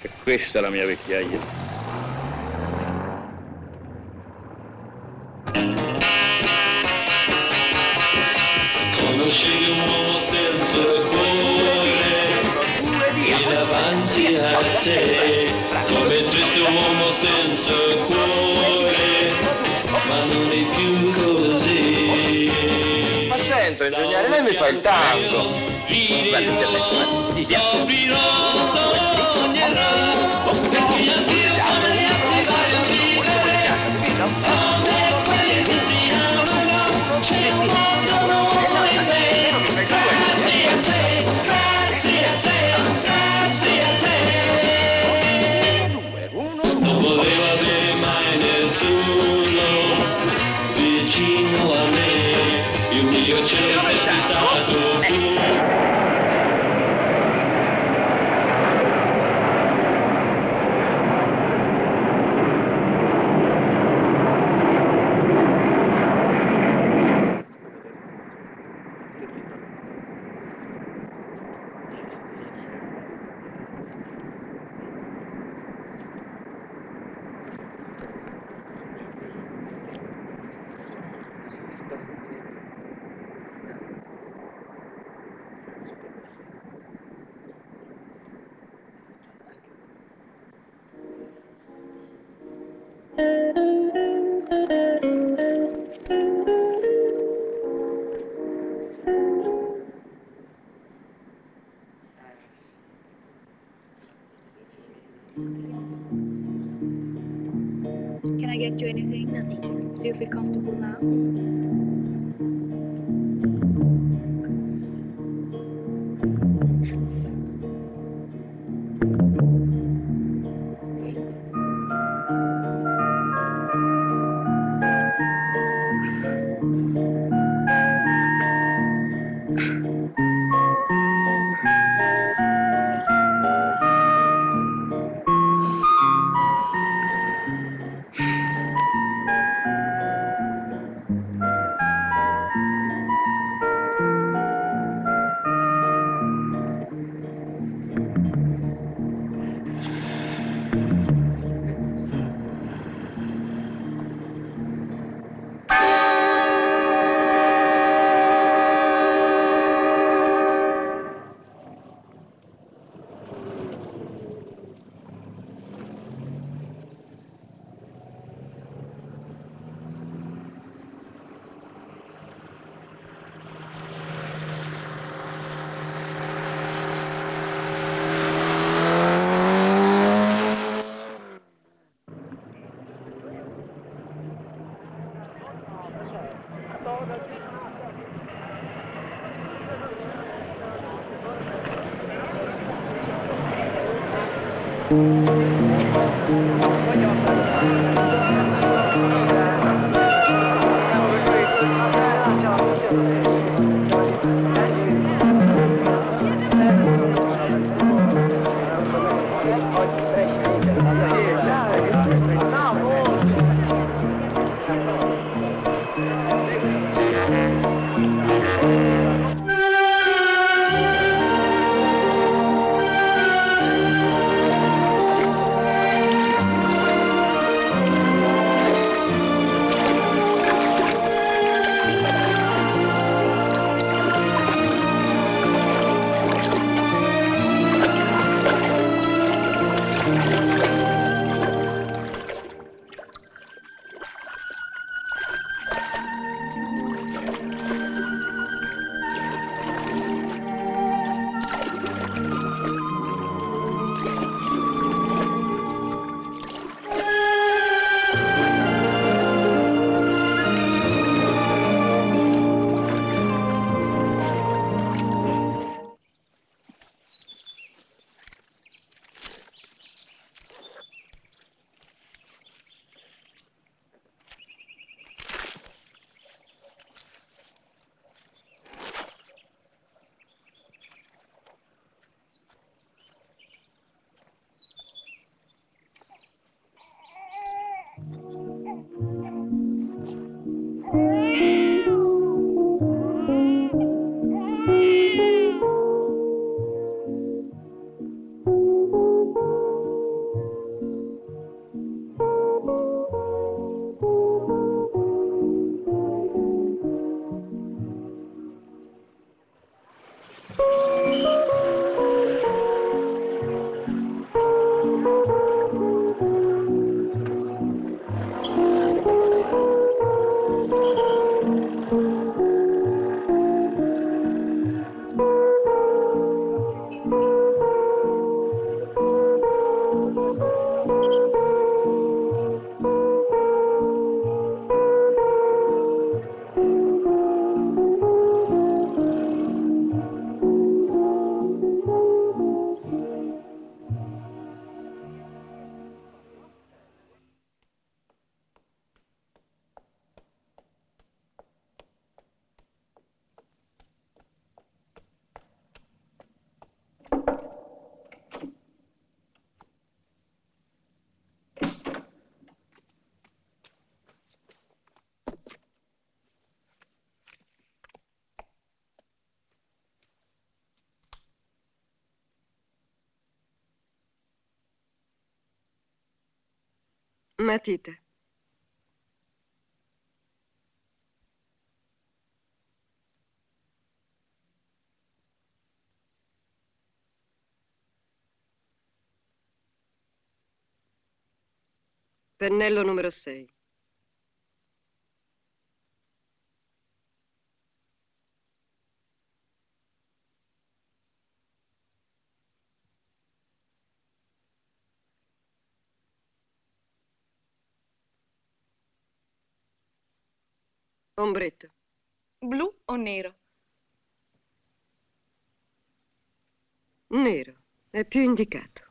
E questa è la mia vecchiaia. Conoscevi un uomo senza cuore e davanti a te come triste uomo senza cuore ma non è più così Ma sento, ingegnere, lei mi fa il tango. Guardi, ti aspetto, ti feel comfortable now? Matita. Pennello numero 6. Ombretto. Blu o nero? Nero. È più indicato.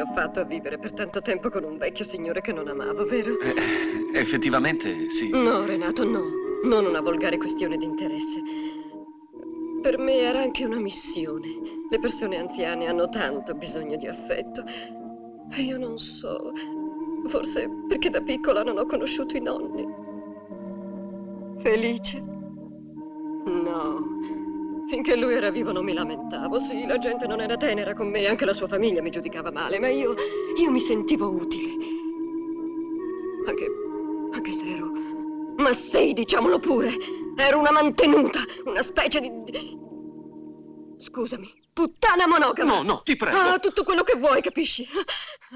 Ho fatto a vivere per tanto tempo con un vecchio signore che non amavo, vero? Effettivamente, sì. No, Renato, no. Non una volgare questione di interesse. Per me era anche una missione. Le persone anziane hanno tanto bisogno di affetto. E io non so. Forse perché da piccola non ho conosciuto i nonni. Felice? No. Finché lui era vivo non mi lamentavo. Sì, la gente non era tenera con me, anche la sua famiglia mi giudicava male, ma io. io mi sentivo utile. Anche. anche se ero. Ma sei, diciamolo pure. Ero una mantenuta, una specie di... di- Scusami, puttana monogama. No, no, ti prego. Ah, tutto quello che vuoi, capisci?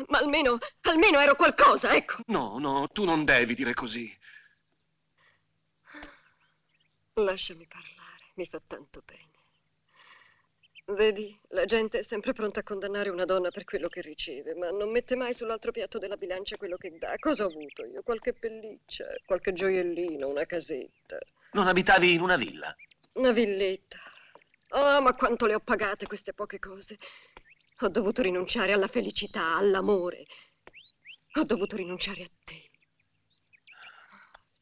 Ma almeno, almeno ero qualcosa, ecco. No, no, tu non devi dire così. Lasciami parlare, mi fa tanto bene. Vedi, la gente è sempre pronta a condannare una donna per quello che riceve, ma non mette mai sull'altro piatto della bilancia quello che dà. Cosa ho avuto io? Qualche pelliccia, qualche gioiellino, una casetta, Non abitavi in una villa? una villetta. Oh, ma quanto le ho pagate queste poche cose. Ho dovuto rinunciare alla felicità, all'amore. Ho dovuto rinunciare a te.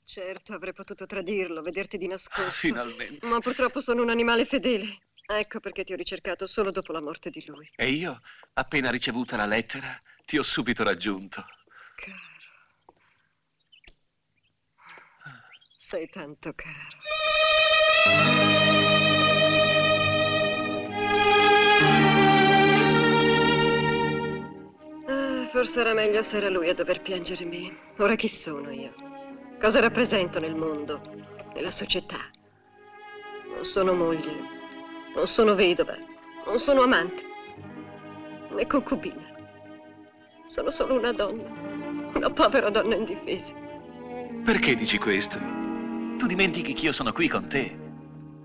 Certo, avrei potuto tradirlo, vederti di nascosto. Finalmente. Ma purtroppo sono un animale fedele. Ecco perché ti ho ricercato solo dopo la morte di lui. E io, appena ricevuta la lettera, ti ho subito raggiunto. Sei tanto caro. Ah, forse era meglio se era lui a dover piangere me. Ora chi sono io? Cosa rappresento nel mondo, nella società? Non sono moglie, non sono vedova, non sono amante, né concubina. Sono solo una donna, una povera donna indifesa. Perché dici questo? Tu dimentichi che io sono qui con te.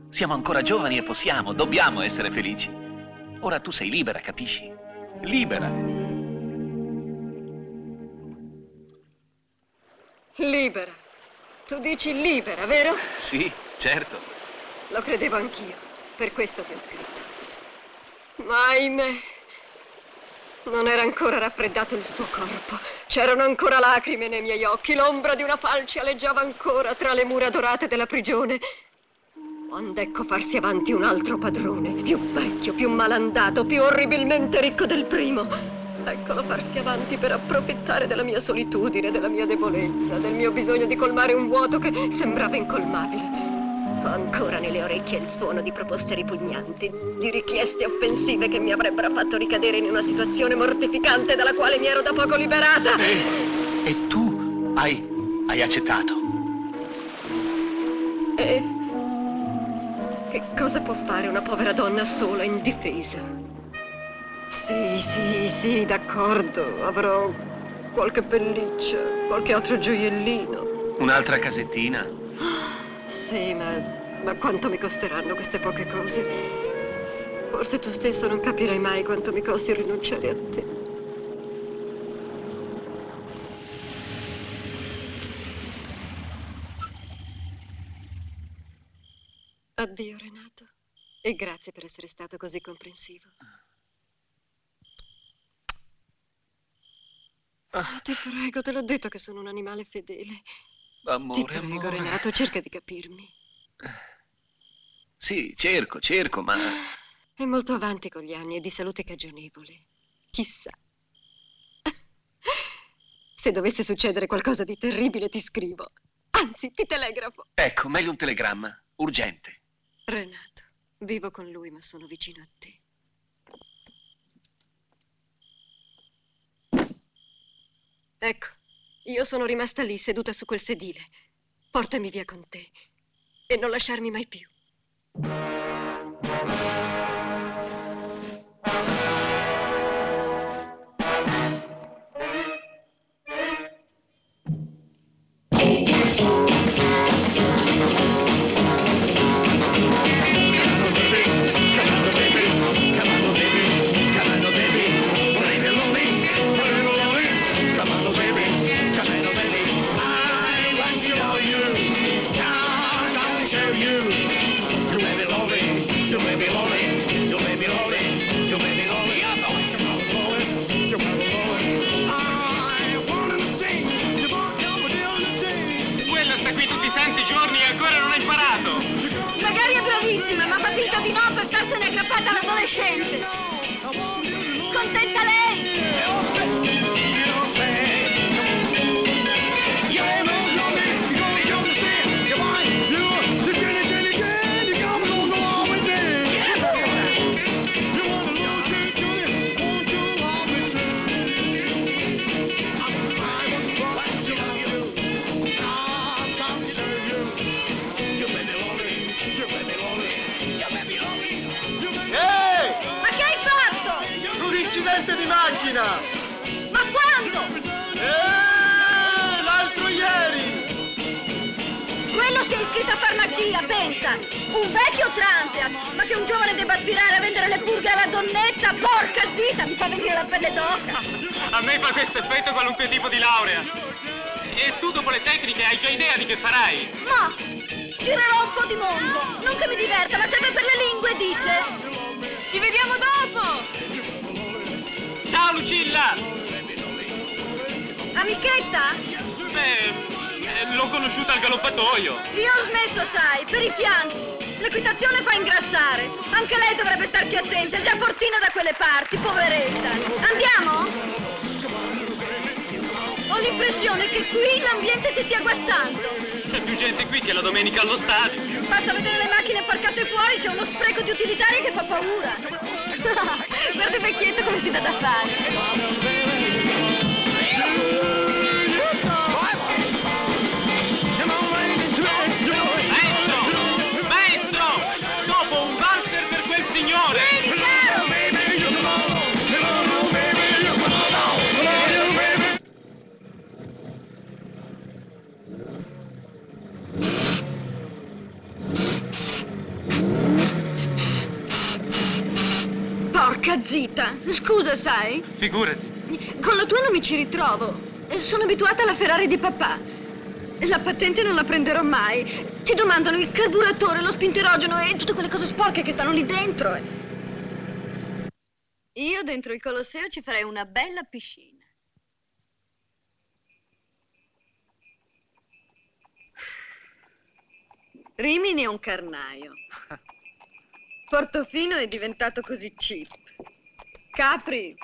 Siamo ancora giovani e possiamo, dobbiamo essere felici. Ora tu sei libera, capisci? Libera. Libera. Tu dici libera, vero? Sì, certo. Lo credevo anch'io. Per questo ti ho scritto. Ma ahimè, non era ancora raffreddato il suo corpo. C'erano ancora lacrime nei miei occhi. L'ombra di una falce aleggiava ancora tra le mura dorate della prigione. Quando ecco farsi avanti un altro padrone, più vecchio, più malandato, più orribilmente ricco del primo. Eccolo farsi avanti per approfittare della mia solitudine, della mia debolezza, del mio bisogno di colmare un vuoto che sembrava incolmabile. Ho ancora nelle orecchie il suono di proposte ripugnanti, di richieste offensive che mi avrebbero fatto ricadere in una situazione mortificante dalla quale mi ero da poco liberata. E tu hai, hai accettato. E che cosa può fare una povera donna sola, indifesa? Sì, sì, sì, d'accordo. Avrò qualche pelliccia, qualche altro gioiellino. Un'altra casettina? Sì, ma, ma quanto mi costeranno queste poche cose? Forse tu stesso non capirai mai quanto mi costi rinunciare a te. Addio, Renato. E grazie per essere stato così comprensivo. Oh, ti prego, te l'ho detto che sono un animale fedele. Amore, ti prego, amore. Renato, cerca di capirmi. Sì, cerco, cerco, ma... È molto avanti con gli anni e di salute cagionevole. Chissà. Se dovesse succedere qualcosa di terribile, ti scrivo. Anzi, ti telegrafo. Ecco, meglio un telegramma. Urgente. Renato, vivo con lui, ma sono vicino a te. Ecco, io sono rimasta lì, seduta su quel sedile. Portami via con te e non lasciarmi mai più. change it. Iscritto a farmacia, pensa! Un vecchio transeat! Ma che un giovane debba aspirare a vendere le purghe alla donnetta! Porca zita! Mi fa venire la pelle d'oca! A me fa questo effetto qualunque tipo di laurea. E tu dopo le tecniche hai già idea di che farai? Ma girerò un po' di mondo! Non che mi diverta, ma serve per le lingue, dice! Ci vediamo dopo! Ciao Lucilla! Amichetta? Beh, eh, l'ho conosciuta al galoppatoio. Io ho smesso, sai, per i fianchi. L'equitazione fa ingrassare. Anche lei dovrebbe starci attenta, è già fortina da quelle parti, poveretta. Andiamo? Ho l'impressione che qui l'ambiente si stia guastando. C'è più gente qui che la domenica allo stadio. Basta vedere le macchine parcate fuori, c'è uno spreco di utilitarie che fa paura. Guarda il vecchietto come si dà da fare. Porca zita! Scusa, sai? Figurati. Con la tua non mi ci ritrovo. Sono abituata alla Ferrari di papà. La patente non la prenderò mai. Ti domandano il carburatore, lo spinterogeno e tutte quelle cose sporche che stanno lì dentro. Io dentro il Colosseo ci farei una bella piscina. Rimini è un carnaio. Portofino è diventato così cheap. Capri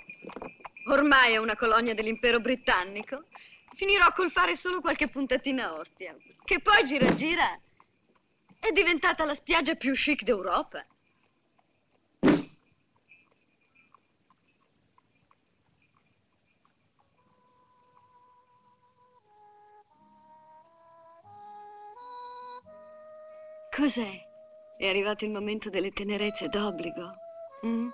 ormai è una colonia dell'impero britannico. Finirò col fare solo qualche puntatina Ostia, che poi gira gira è diventata la spiaggia più chic d'Europa. Cos'è? È arrivato il momento delle tenerezze d'obbligo? Mm?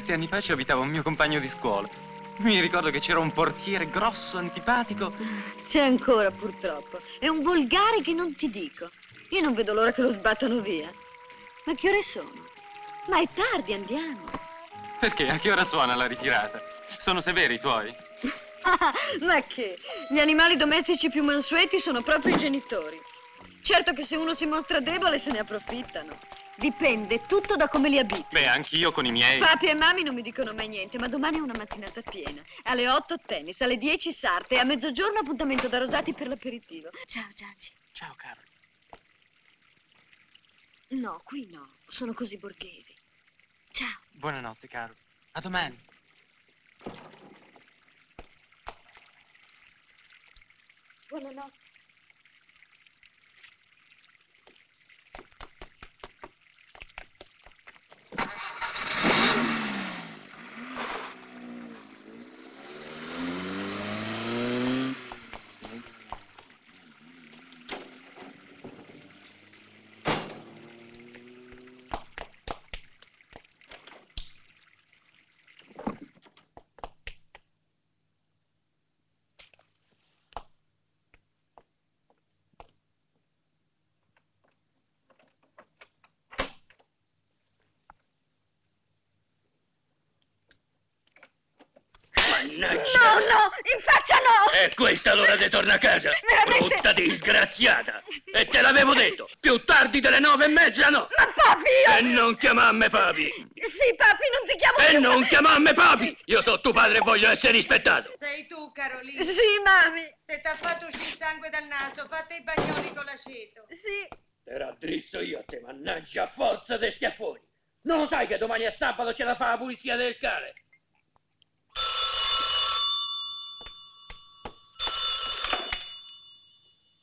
Diversi anni fa ci abitava un mio compagno di scuola. Mi ricordo che c'era un portiere grosso, antipatico. C'è ancora, purtroppo. È un volgare che non ti dico. Io non vedo l'ora che lo sbattano via. Ma che ore sono? Ma è tardi, andiamo. Perché? A che ora suona la ritirata? Sono severi i tuoi? Ma che? Gli animali domestici più mansueti sono proprio i genitori. Certo che se uno si mostra debole se ne approfittano. Dipende tutto da come li abiti. Beh, anch'io con i miei. Papi e mami non mi dicono mai niente, ma domani è una mattinata piena. Alle 8 tennis, alle 10 sarte e a mezzogiorno appuntamento da Rosati per l'aperitivo. Ciao, Gianci. Ciao, caro. No, qui no. Sono così borghesi. Ciao. Buonanotte, caro. A domani. Buonanotte. Mannaggia! No, no, in faccia no! È questa l'ora di tornare a casa? Veramente? Brutta disgraziata! E te l'avevo detto! Più tardi delle nove e mezza no! Ma papi, io... E non chiamarmi papi! Sì, papi, non ti chiamo E più non papi. chiamarmi papi! Io sono tuo padre e voglio essere rispettato! Sei tu, Carolina. Sì, mami. Se t'ha fatto uscire sangue dal naso, fate i bagnoli con l'aceto. Sì. Te raddrizzo io a te, mannaggia a forza dei schiaffoni! Non lo sai che domani è sabato c'è da fare la pulizia delle scale?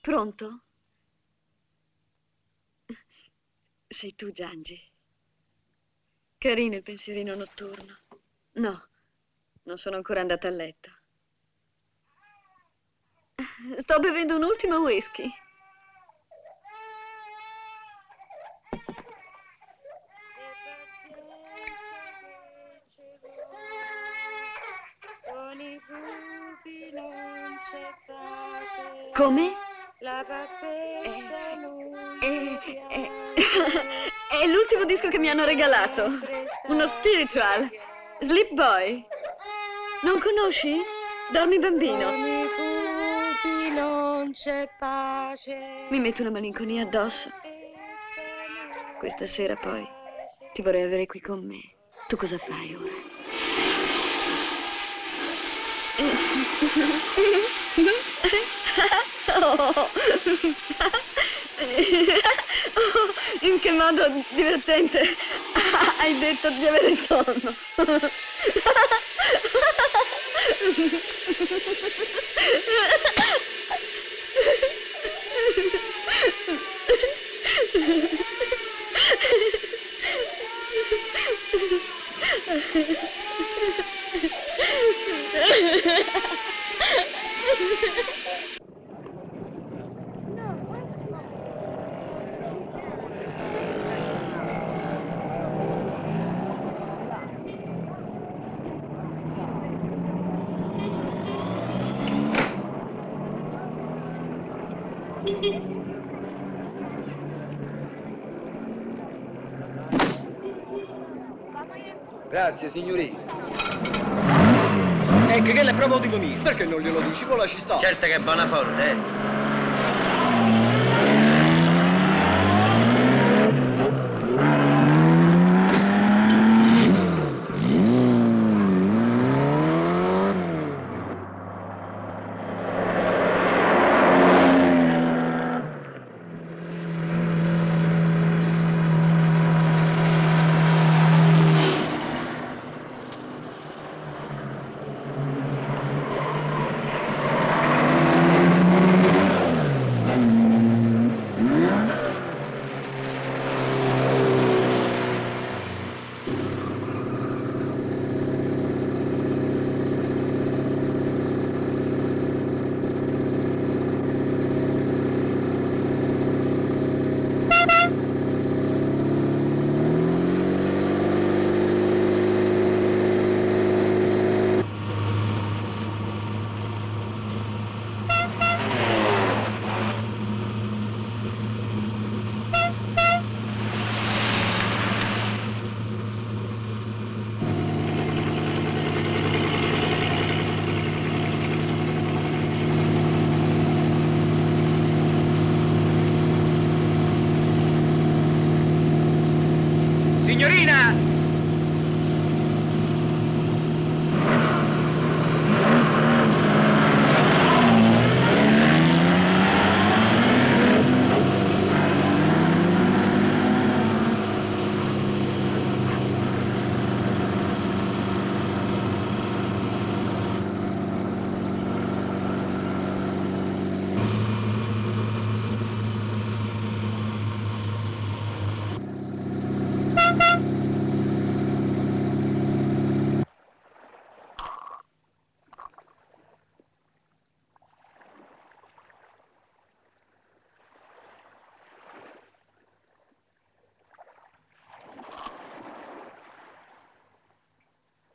Pronto? Sei tu, Giangi. Carino il pensierino notturno. No, non sono ancora andata a letto. Sto bevendo un ultimo whisky. Come? La pappetta non È, è- è l'ultimo disco che mi hanno regalato. Uno spiritual. Sleep Boy. Non conosci? Dormi bambino. Non c'è pace. Mi metto una malinconia addosso. Questa sera poi ti vorrei avere qui con me. Tu cosa fai ora? Oh. In che modo divertente hai detto di avere sonno. Grazie, signorina. Ecco, che è proprio tipo mio. Perché non glielo dici? Poi lasci stare. Certo che è buona forte, eh.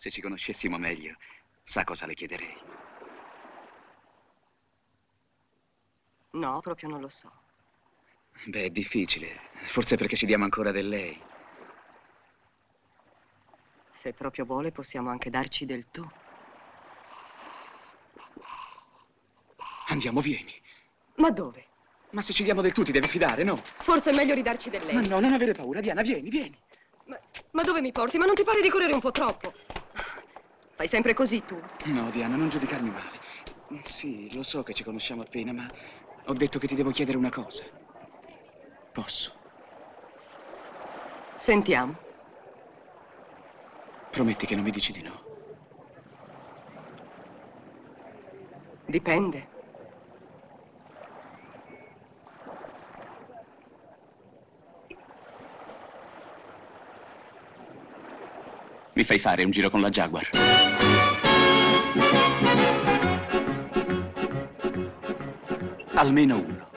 Se ci conoscessimo meglio, sa cosa le chiederei. No, proprio non lo so. Beh, è difficile. Forse perché ci diamo ancora del lei. Se proprio vuole, possiamo anche darci del tu. Andiamo, vieni. Ma dove? Ma se ci diamo del tu ti devi fidare, no? Forse è meglio ridarci del lei. Ma no, non avere paura, Diana, vieni, vieni. Ma dove mi porti? Ma non ti pare di correre un po' troppo? Fai sempre così tu. No, Diana, non giudicarmi male. Sì, lo so che ci conosciamo appena, ma ho detto che ti devo chiedere una cosa. Posso? Sentiamo. Prometti che non mi dici di no. Dipende. Mi fai fare un giro con la Jaguar. Almeno uno.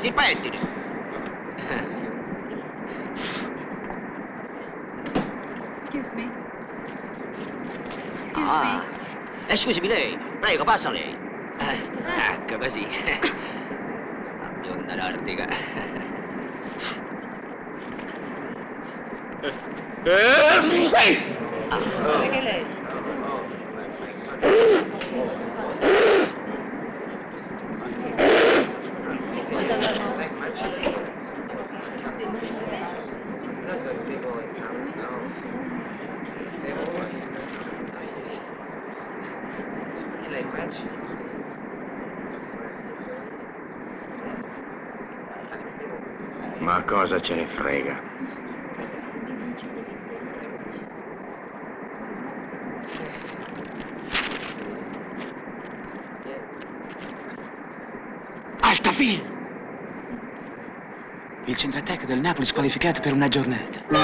Il pettine. Excuse me. Excuse Ah. me. Eh, scusami lei, prego, passa lei. Eh, ecco così. La bionda nordica. Perché lei? Ma cosa ce ne frega? Altafil! Il centratec del Napoli squalificato per una giornata.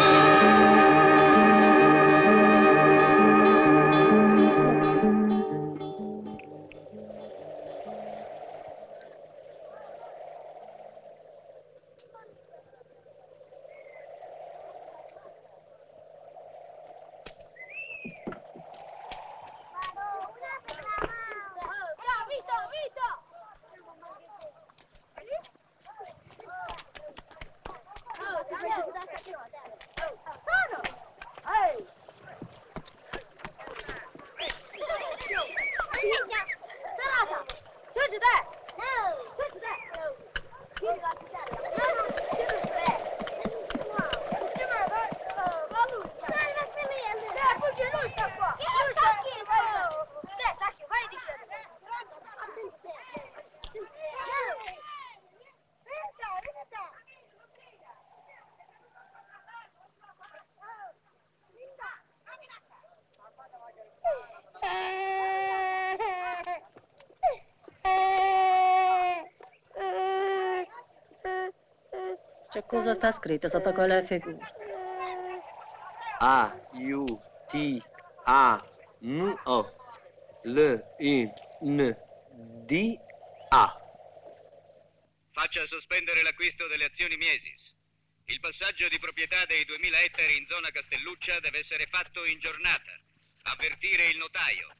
Cioè, cosa sta scritto sotto quella figura? A, U, T, A, M, O, L, I, N, D, A. Faccia sospendere l'acquisto delle azioni Miesis. Il passaggio di proprietà dei 2000 ettari in zona Castelluccia deve essere fatto in giornata. Avvertire il notaio.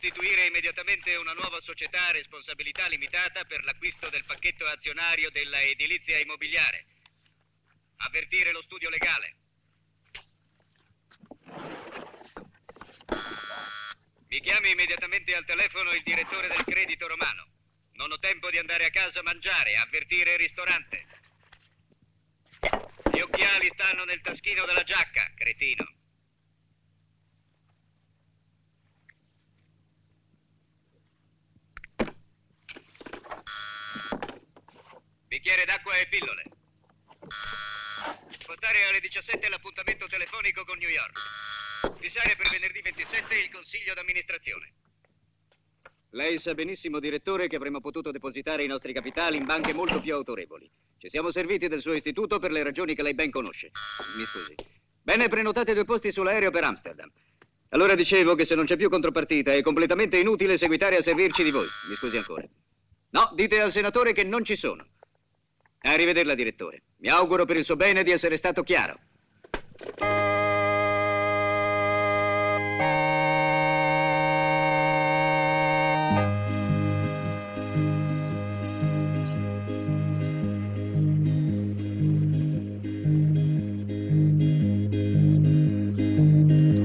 Costituire immediatamente una nuova società a responsabilità limitata per l'acquisto del pacchetto azionario della edilizia immobiliare. Avvertire lo studio legale. Mi chiami immediatamente al telefono il direttore del credito romano. Non ho tempo di andare a casa a mangiare, avvertire il ristorante. Gli occhiali stanno nel taschino della giacca, cretino. Bicchiere d'acqua e pillole. Spostare alle 17 l'appuntamento telefonico con New York. Fissare per venerdì 27 il consiglio d'amministrazione. Lei sa benissimo, direttore, che avremmo potuto depositare i nostri capitali in banche molto più autorevoli. Ci siamo serviti del suo istituto per le ragioni che lei ben conosce. Mi scusi. Bene, prenotate due posti sull'aereo per Amsterdam. Allora dicevo che se non c'è più contropartita è completamente inutile seguitare a servirci di voi. Mi scusi ancora. No, dite al senatore che non ci sono. Arrivederla, direttore. Mi auguro per il suo bene di essere stato chiaro.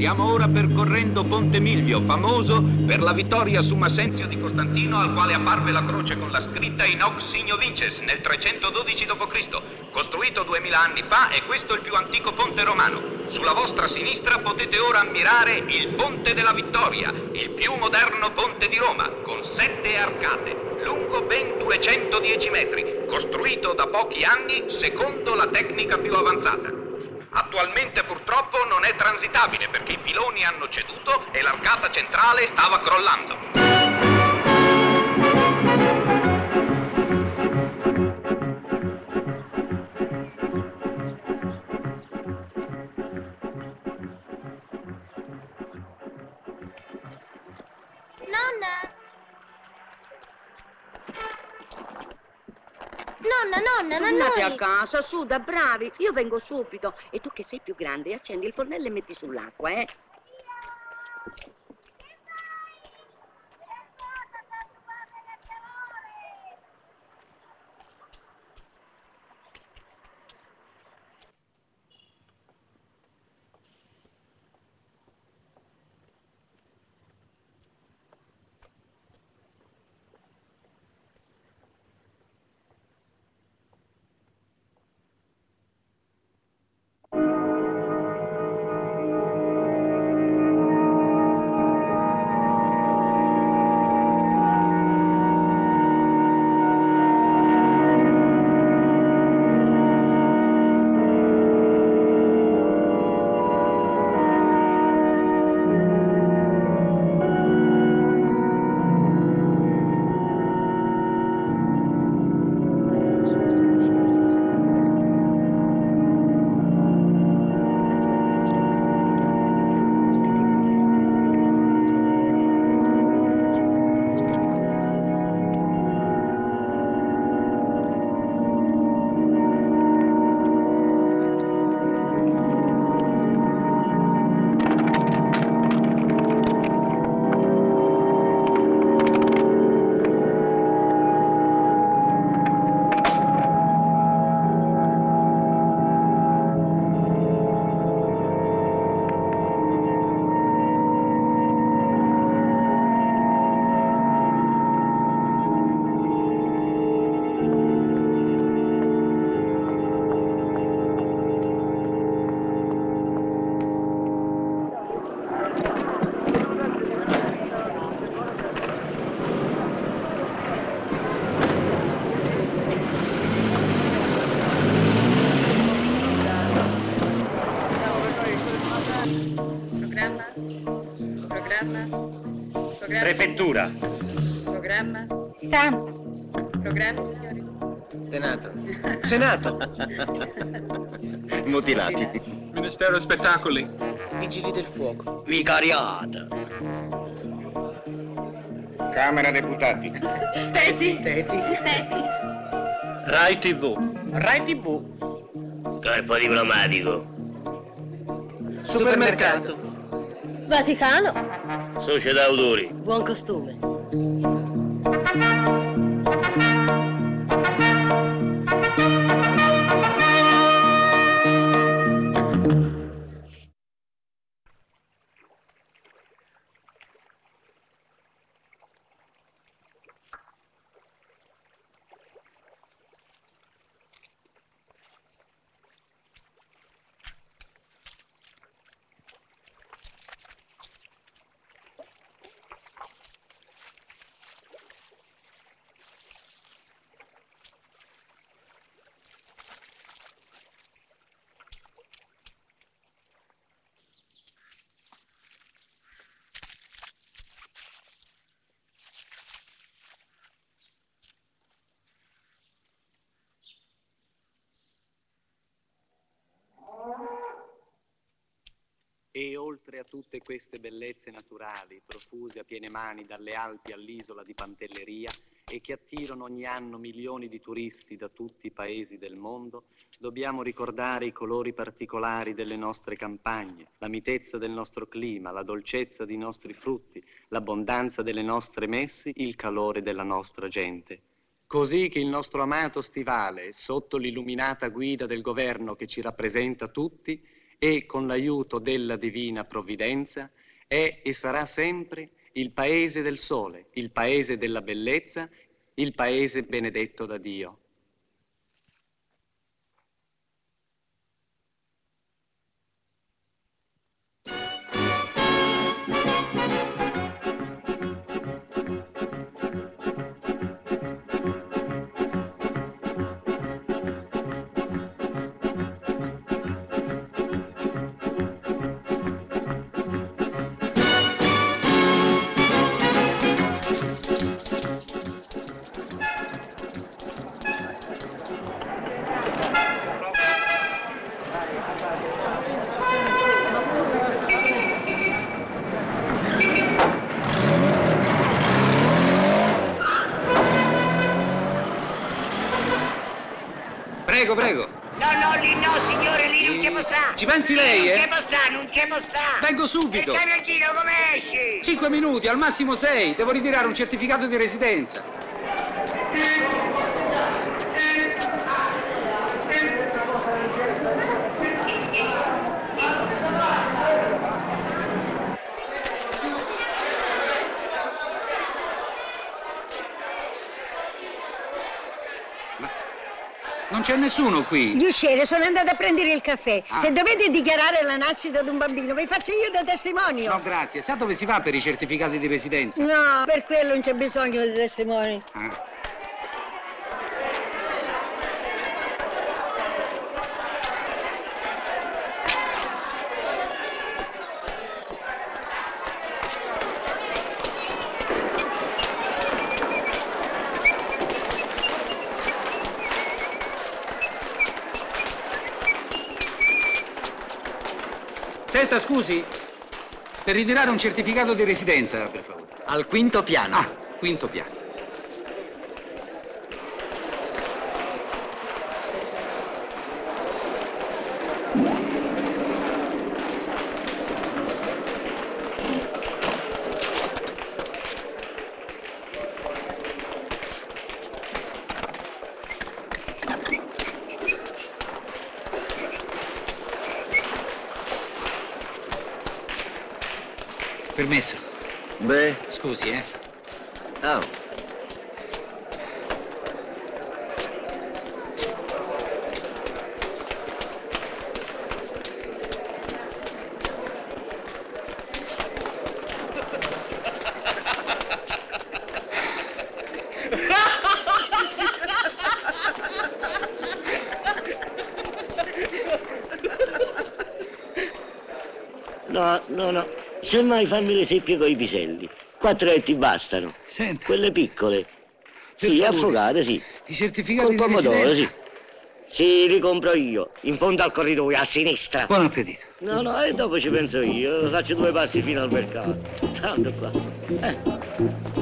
Stiamo ora percorrendo Ponte Milvio, famoso per la vittoria su Massenzio di Costantino, al quale apparve la croce con la scritta In hoc signo vinces nel 312 d.C. Costruito duemila anni fa, è questo il più antico ponte romano. Sulla vostra sinistra potete ora ammirare il Ponte della Vittoria, il più moderno ponte di Roma, con sette arcate, lungo ben 210 metri, costruito da pochi anni secondo la tecnica più avanzata. Attualmente purtroppo non è transitabile perché i piloni hanno ceduto e l'arcata centrale stava crollando. Nonna, noi... a casa, su, da bravi. Io vengo subito. E tu che sei più grande, accendi il fornello e metti sull'acqua, eh? Prefettura. Programma? Stampa. Programmi, signori? Senato. Senato. Mutilati. Ministero Spettacoli. Vigili del fuoco. Vicariato. Camera deputati. Teti! Teti. Rai TV. Rai TV. Corpo diplomatico. Supermercato. Vaticano. Società autori. Buon costume. A tutte queste bellezze naturali, profuse a piene mani dalle Alpi all'isola di Pantelleria e che attirano ogni anno milioni di turisti da tutti i paesi del mondo, dobbiamo ricordare i colori particolari delle nostre campagne, la mitezza del nostro clima, la dolcezza dei nostri frutti, l'abbondanza delle nostre messi, il calore della nostra gente. Così che il nostro amato stivale, sotto l'illuminata guida del governo che ci rappresenta tutti, e con l'aiuto della divina provvidenza, è e sarà sempre il paese del sole, il paese della bellezza, il paese benedetto da Dio. Prego, prego. No, no, lì no, signore, lì non c'è postà. Ci pensi lei, eh? Non c'è postà, non c'è postà. Vengo subito. Il camioncino come esci? Cinque minuti, al massimo sei. Devo ritirare un certificato di residenza. Non c'è nessuno qui. Gli usciere, sono andata a prendere il caffè. Ah. Se dovete dichiarare la nascita di un bambino, vi faccio io da testimonio. No, grazie. Sa dove si va per i certificati di residenza? No, per quello non c'è bisogno di testimoni. Ah. Senta, scusi, per ritirare un certificato di residenza, per favore. Al quinto piano. Ah, quinto piano. Permesso. Beh. Scusi, eh. Oh. No, no, no. Semmai fammi le seppie coi piselli. Quattro etti bastano. Senta. Quelle piccole. Per sì, favore. affogate, sì. I certificati Col di pomodoro, residenza. sì. Sì, li compro io. In fondo al corridoio, a sinistra. Buon appetito. No, no, e dopo ci penso io. Faccio due passi fino al mercato. Tanto qua. Eh.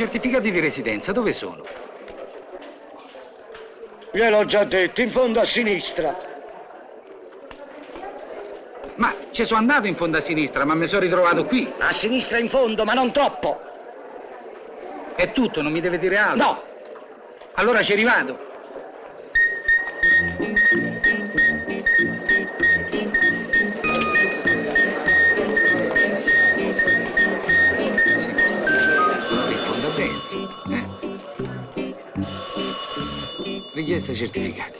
Certificati di residenza dove sono? Gliel'ho già detto, in fondo a sinistra. Ma Ci sono andato in fondo a sinistra, ma mi sono ritrovato qui. A sinistra in fondo, ma non troppo. È tutto, non mi deve dire altro. No. Allora ci rivado. Richiesta certificati.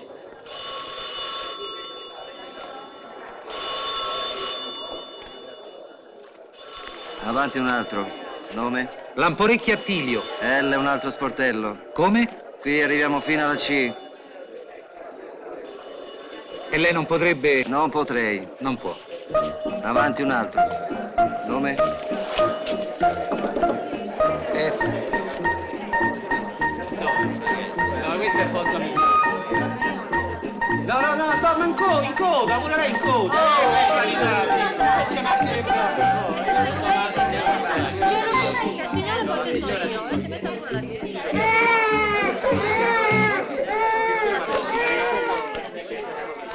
Avanti un altro. Nome? Lamporecchia Attilio. L, un altro sportello. Come? Qui arriviamo fino alla C. E lei non potrebbe... Non potrei. Non può. Avanti un altro. Nome? F. Posto mio. No, no, no, dormo in coda, in coda, pure lei in coda. Oh, eh, carità, sì. Mancherebbe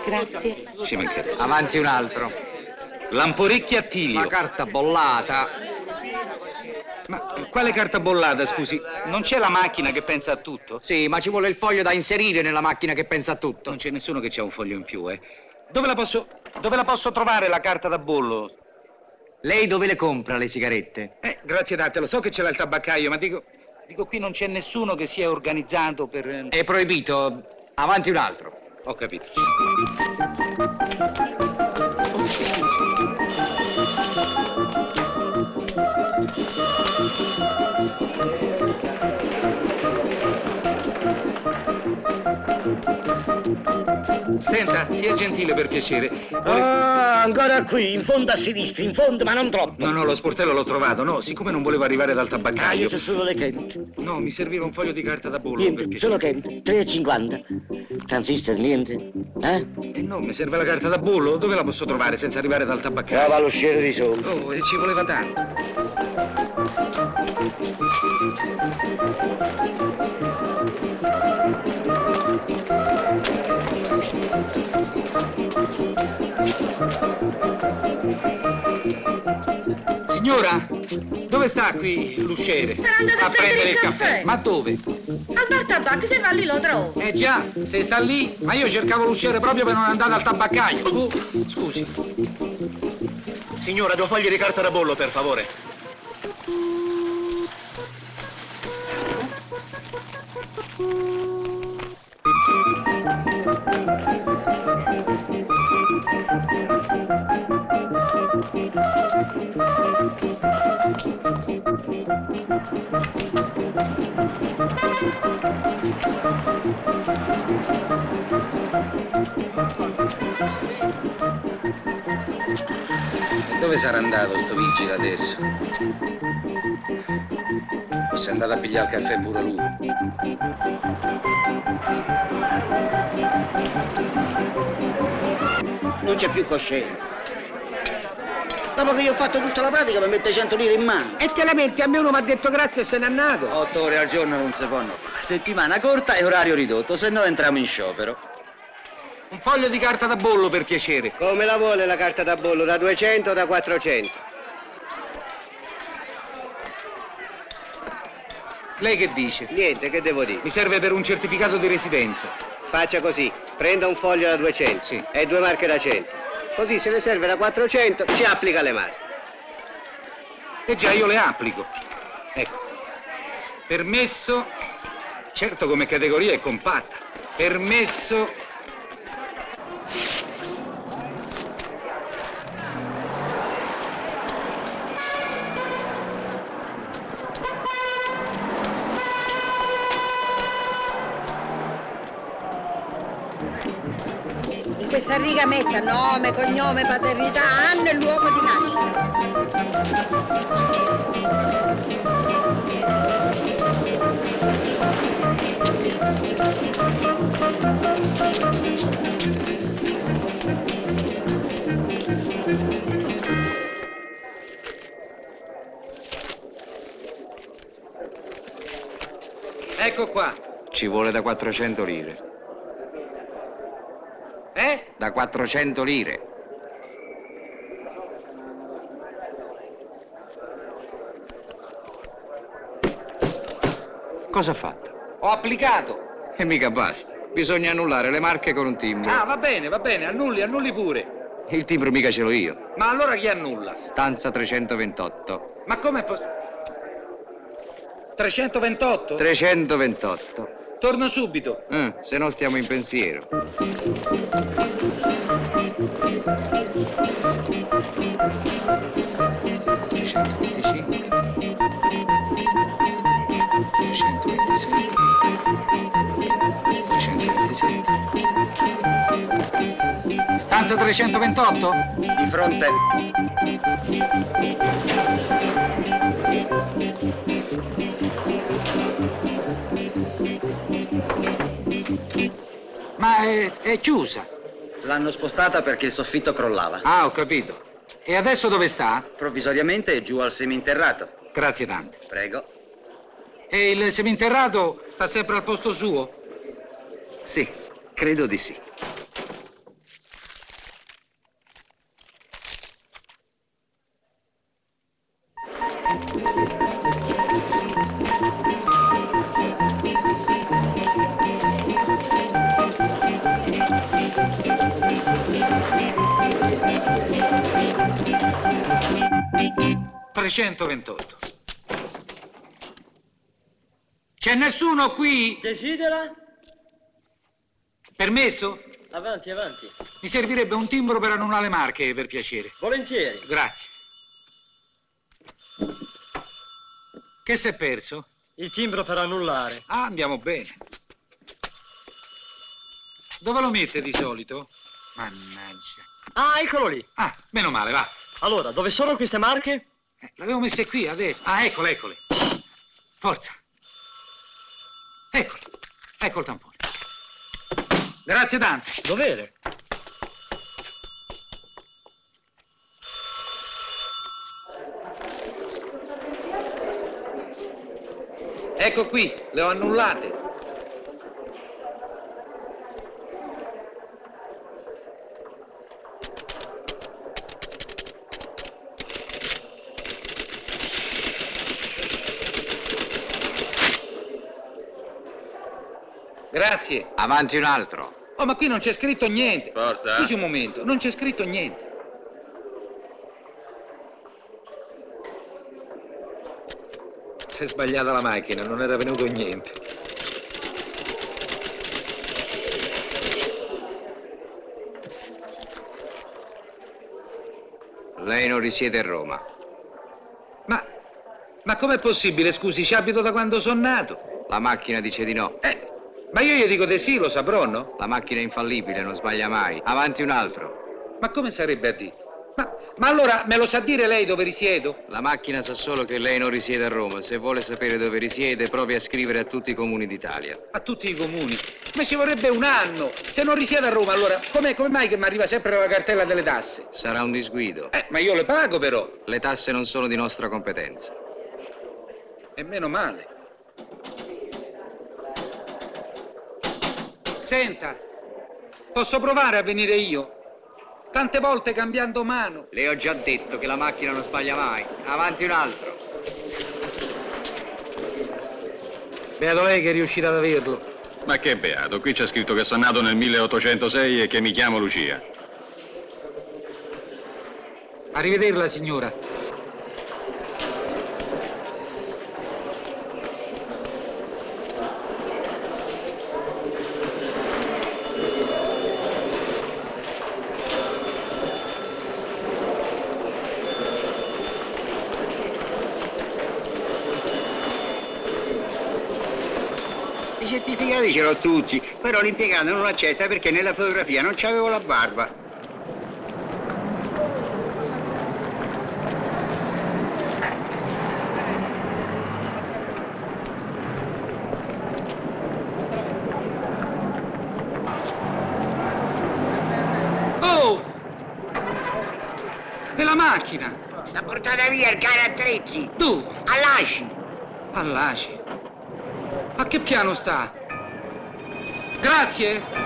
Grazie. Ci mancherebbe. Avanti un altro. Lamporecchia Attilio. La carta bollata. Ma quale carta bollata, scusi? Non c'è la macchina che pensa a tutto? Sì, ma ci vuole il foglio da inserire nella macchina che pensa a tutto. Non c'è nessuno che c'ha un foglio in più, eh. Dove la posso, dove la posso trovare la carta da bollo? Lei dove le compra le sigarette? Eh, grazie tante, lo so che ce l'ha il tabaccaio, ma dico, dico qui non c'è nessuno che sia organizzato per... eh, È proibito. Avanti un altro. Ho capito. Música Senta, sia gentile per piacere. Vuole- Ah, ancora qui, in fondo a sinistra, in fondo, ma non troppo. No, no, lo sportello l'ho trovato. No, siccome non volevo arrivare dal Ah, tabaccaio. io c'ho solo le Kent. No, mi serviva un foglio di carta da bollo. Niente, solo Kent. 3,50. Transistor, niente. Eh? Eh no, mi serve la carta da bollo. Dove la posso trovare senza arrivare dal tabaccaio? Trova l'usciere di sopra. Oh, e ci voleva tanto. Signora, dove sta qui l'usciere? Sarà andato a prendere il caffè. Ma dove? Al bar tabacco, se va lì lo trovo. Eh già, se sta lì, ma io cercavo l'usciere proprio per non andare al tabaccaio. Oh, scusi. Signora, due foglie di carta da bollo, per favore. E dove sarà andato sto vigile adesso? O se è andato a pigliare il caffè pure lui? Non c'è più coscienza. Dopo che io ho fatto tutta la pratica mi mette 100 lire in mano. E te la metti, a me uno mi ha detto grazie e se n'è andato. Otto ore al giorno non si fanno. Settimana corta e orario ridotto, se no entriamo in sciopero. Un foglio di carta da bollo per piacere. Come la vuole la carta da bollo? Da 200 o da 400? Lei che dice? Niente, che devo dire? Mi serve per un certificato di residenza. Faccia così, prenda un foglio da 200 Sì. e due marche da 100. Così se le serve da 400 ci applica le marche. E già io le applico. Ecco. Permesso. Certo come categoria è compatta. Permesso. Questa riga metta nome, cognome, paternità, anno e luogo di nascita. Ecco qua. Ci vuole da 400 lire. Eh? Da 400 lire. Cosa ha fatto? Ho applicato. E mica basta. Bisogna annullare le marche con un timbro. Ah, va bene, va bene, annulli, annulli pure. Il timbro mica ce l'ho io. Ma allora chi annulla? Stanza 328. Ma come... è possibile? 328? 328. Torno subito. Eh, se no stiamo in pensiero. Stanza 328? Di fronte. Ma è, è chiusa. L'hanno spostata perché il soffitto crollava. Ah, ho capito. E adesso dove sta? Provvisoriamente è giù al seminterrato. Grazie tante. Prego. E il seminterrato sta sempre al posto suo? Sì, credo di sì. Trecentoventotto. C'è nessuno qui? Desidera? Permesso? Avanti, avanti. Mi servirebbe un timbro per annullare le marche, per piacere. Volentieri. Grazie. Che si è perso? Il timbro per annullare. Ah, andiamo bene. Dove lo mette di solito? Mannaggia. Ah, eccolo lì. Ah, meno male, va. Allora, dove sono queste marche? Eh, L'avevo messe qui adesso. Ah, eccole, eccole. Forza. Eccolo. Ecco il tampone. Grazie tante. Dovere. Ecco qui, le ho annullate. Grazie. Avanti un altro. Oh, ma qui non c'è scritto niente. Forza. Scusi un momento, non c'è scritto niente. Si è sbagliata la macchina, non era venuto niente. Lei non risiede a Roma. Ma, ma com'è possibile, scusi, ci abito da quando sono nato? La macchina dice di no. Eh, ma io gli dico di sì, lo saprò, no? La macchina è infallibile, non sbaglia mai. Avanti un altro. Ma come sarebbe a dire? Ma, ma allora me lo sa dire lei dove risiedo? La macchina sa solo che lei non risiede a Roma. Se vuole sapere dove risiede, provi a scrivere a tutti i comuni d'Italia. A tutti i comuni. Ma ci vorrebbe un anno. Se non risiede a Roma, allora come mai che mi arriva sempre la cartella delle tasse? Sarà un disguido. Eh, ma io le pago però. Le tasse non sono di nostra competenza. E meno male. Senta, posso provare a venire io? Tante volte cambiando mano. Le ho già detto che la macchina non sbaglia mai. Avanti un altro. Beato lei che è riuscita ad averlo. Ma che beato, qui c'è scritto che sono nato nel 1806 e che mi chiamo Lucia. Arrivederla, signora. I certificati ce l'ho tutti, però l'impiegato non accetta perché nella fotografia non c'avevo la barba. Oh! La macchina? L'ha portata via il cane attrezzi. Dove? All'ACI. All'ACI. A che piano sta? Grazie.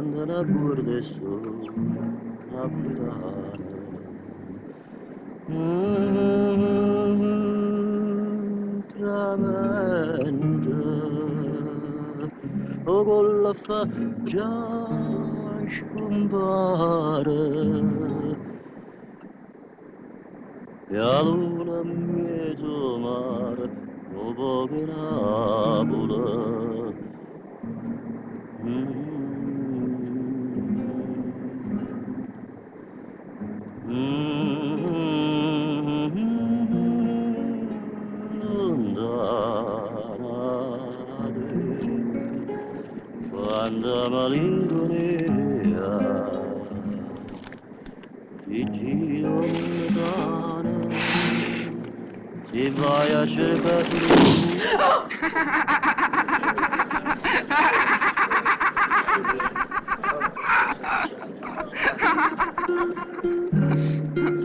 Andano a burde su, a pirare. Mm, Tramente, o con la fa già scompare. E a luna mezzo mare, Yes.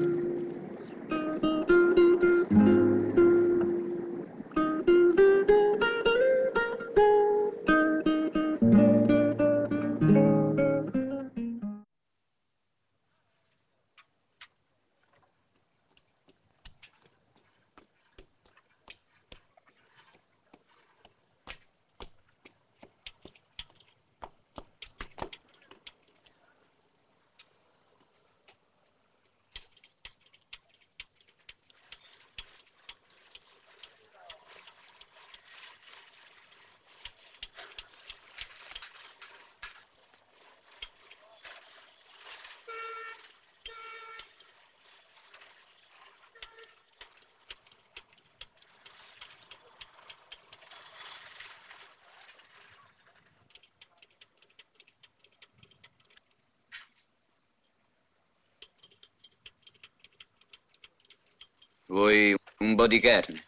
Vuoi un po' di carne?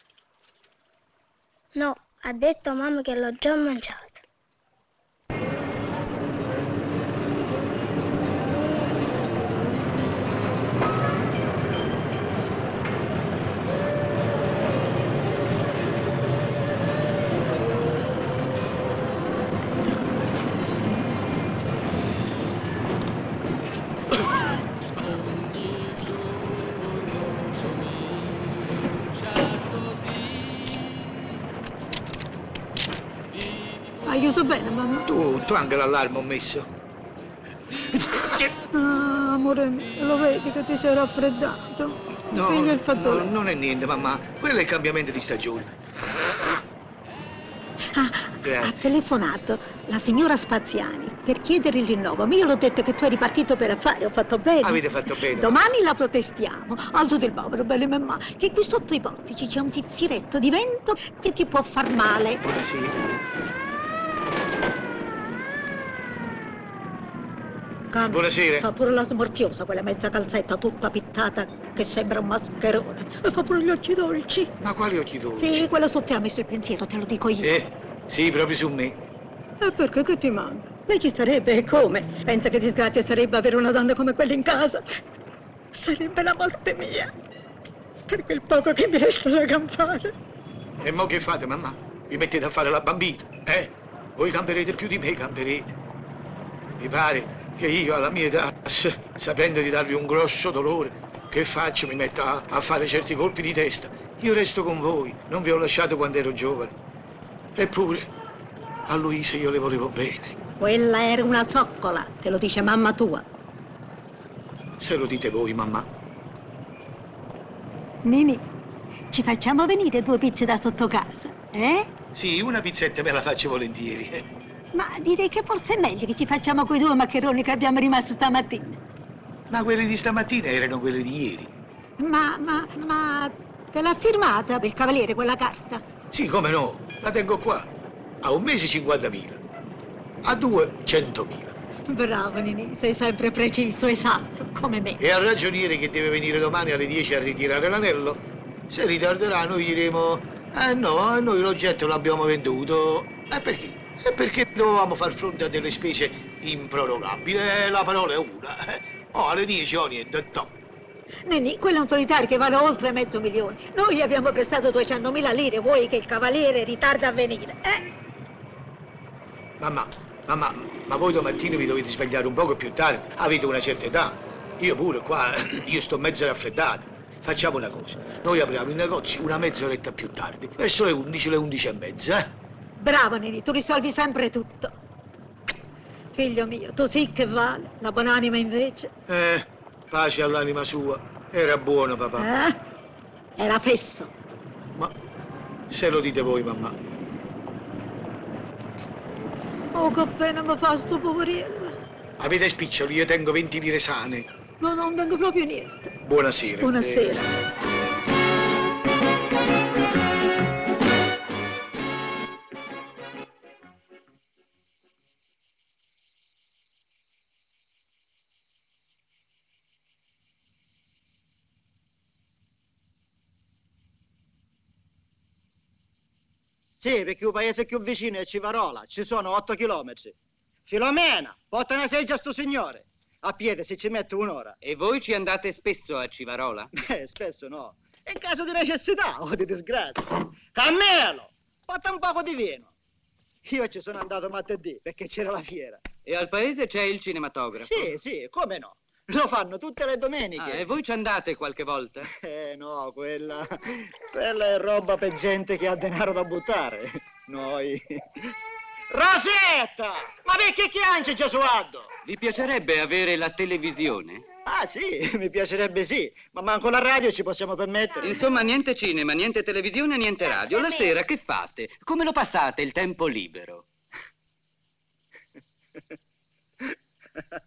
No, ha detto mamma che l'ho già mangiato. Anche l'allarme ho messo. Ah, amore mio, lo vedi che ti sei raffreddato? No, Quindi il no, non è niente, mamma. Quello è il cambiamento di stagione. Ha Grazie. telefonato la signora Spaziani per chiedere il rinnovo. Ma io l'ho detto che tu eri partito per affari, ho fatto bene. Avete fatto bene. Domani la protestiamo. Alzo del povero, belle mamma, che qui sotto i portici c'è un ziffiretto di vento che ti può far male. Buonasera. Cambia. Buonasera. Fa pure la smorfiosa, quella mezza calzetta tutta pittata che sembra un mascherone. E fa pure gli occhi dolci. Ma quali occhi dolci? Sì, quello te ha messo il pensiero, te lo dico io. Eh, sì, proprio su me. E perché che ti manca? Lei ci starebbe e come? Pensa che disgrazia sarebbe avere una donna come quella in casa? Sarebbe la morte mia. Per quel poco che mi resta da campare. E mo che fate, mamma? Vi mettete a fare la bambina, eh? Voi camperete più di me, camperete. Mi pare che io alla mia età, sapendo di darvi un grosso dolore, che faccio? Mi metto a, a fare certi colpi di testa. Io resto con voi, non vi ho lasciato quando ero giovane. Eppure, a Luisa io le volevo bene. Quella era una zoccola, te lo dice mamma tua. Se lo dite voi, mamma. Nini, ci facciamo venire due pizze da sotto casa, eh? Sì, una pizzetta me la faccio volentieri. Eh. Ma direi che forse è meglio che ci facciamo quei due maccheroni che abbiamo rimasto stamattina. Ma quelle di stamattina erano quelle di ieri. Ma, ma, ma, te l'ha firmata il cavaliere quella carta? Sì, come no, la tengo qua. A un mese 50.000. A due 100.000. Bravo Nini, sei sempre preciso, esatto, come me. E al ragioniere che deve venire domani alle 10 a ritirare l'anello, se ritarderà noi diremo, eh no, eh, noi l'oggetto l'abbiamo venduto. E perché? E perché dovevamo far fronte a delle spese improrogabili. Eh, la parola è una. Oh, alle 10 oh niente, no. Nini, quello è un solitario che vale oltre mezzo milione. Noi gli abbiamo prestato 200.000 lire, vuoi che il cavaliere ritarda a venire? Eh? Mamma, mamma, ma voi domattina vi dovete svegliare un poco più tardi. Avete una certa età. Io pure qua, io sto mezzo raffreddato. Facciamo una cosa. Noi apriamo il negozio una mezz'oretta più tardi. Verso le 11, le 11 e mezza, eh? Bravo Nini, tu risolvi sempre tutto. Figlio mio, tu sì che vale, la buonanima invece. Eh, pace all'anima sua. Era buono, papà. Eh? Era fesso. Ma se lo dite voi, mamma. Oh, che pena mi fa sto poverello. Avete spiccioli, io tengo 20 lire sane. No, non tengo proprio niente. Buonasera. Buonasera. Sì, perché il paese più vicino è Civarola, ci sono 8 chilometri. Filomena, porta una seggia a sto signore. A piede se ci mette un'ora. E voi ci andate spesso a Civarola? Eh, spesso no. In caso di necessità o di disgrazia. Carmelo, porta un poco di vino. Io ci sono andato martedì perché c'era la fiera. E al paese c'è il cinematografo? Sì, sì, come no? Lo fanno tutte le domeniche. Ah, e voi ci andate qualche volta? Eh no, quella, quella è roba per gente che ha denaro da buttare. Noi. Rosetta! Ma perché che anche Gesualdo? Vi piacerebbe avere la televisione? Ah sì, mi piacerebbe sì, ma manco la radio ci possiamo permettere. Insomma, niente cinema, niente televisione, niente radio. La sera che fate? Come lo passate il tempo libero?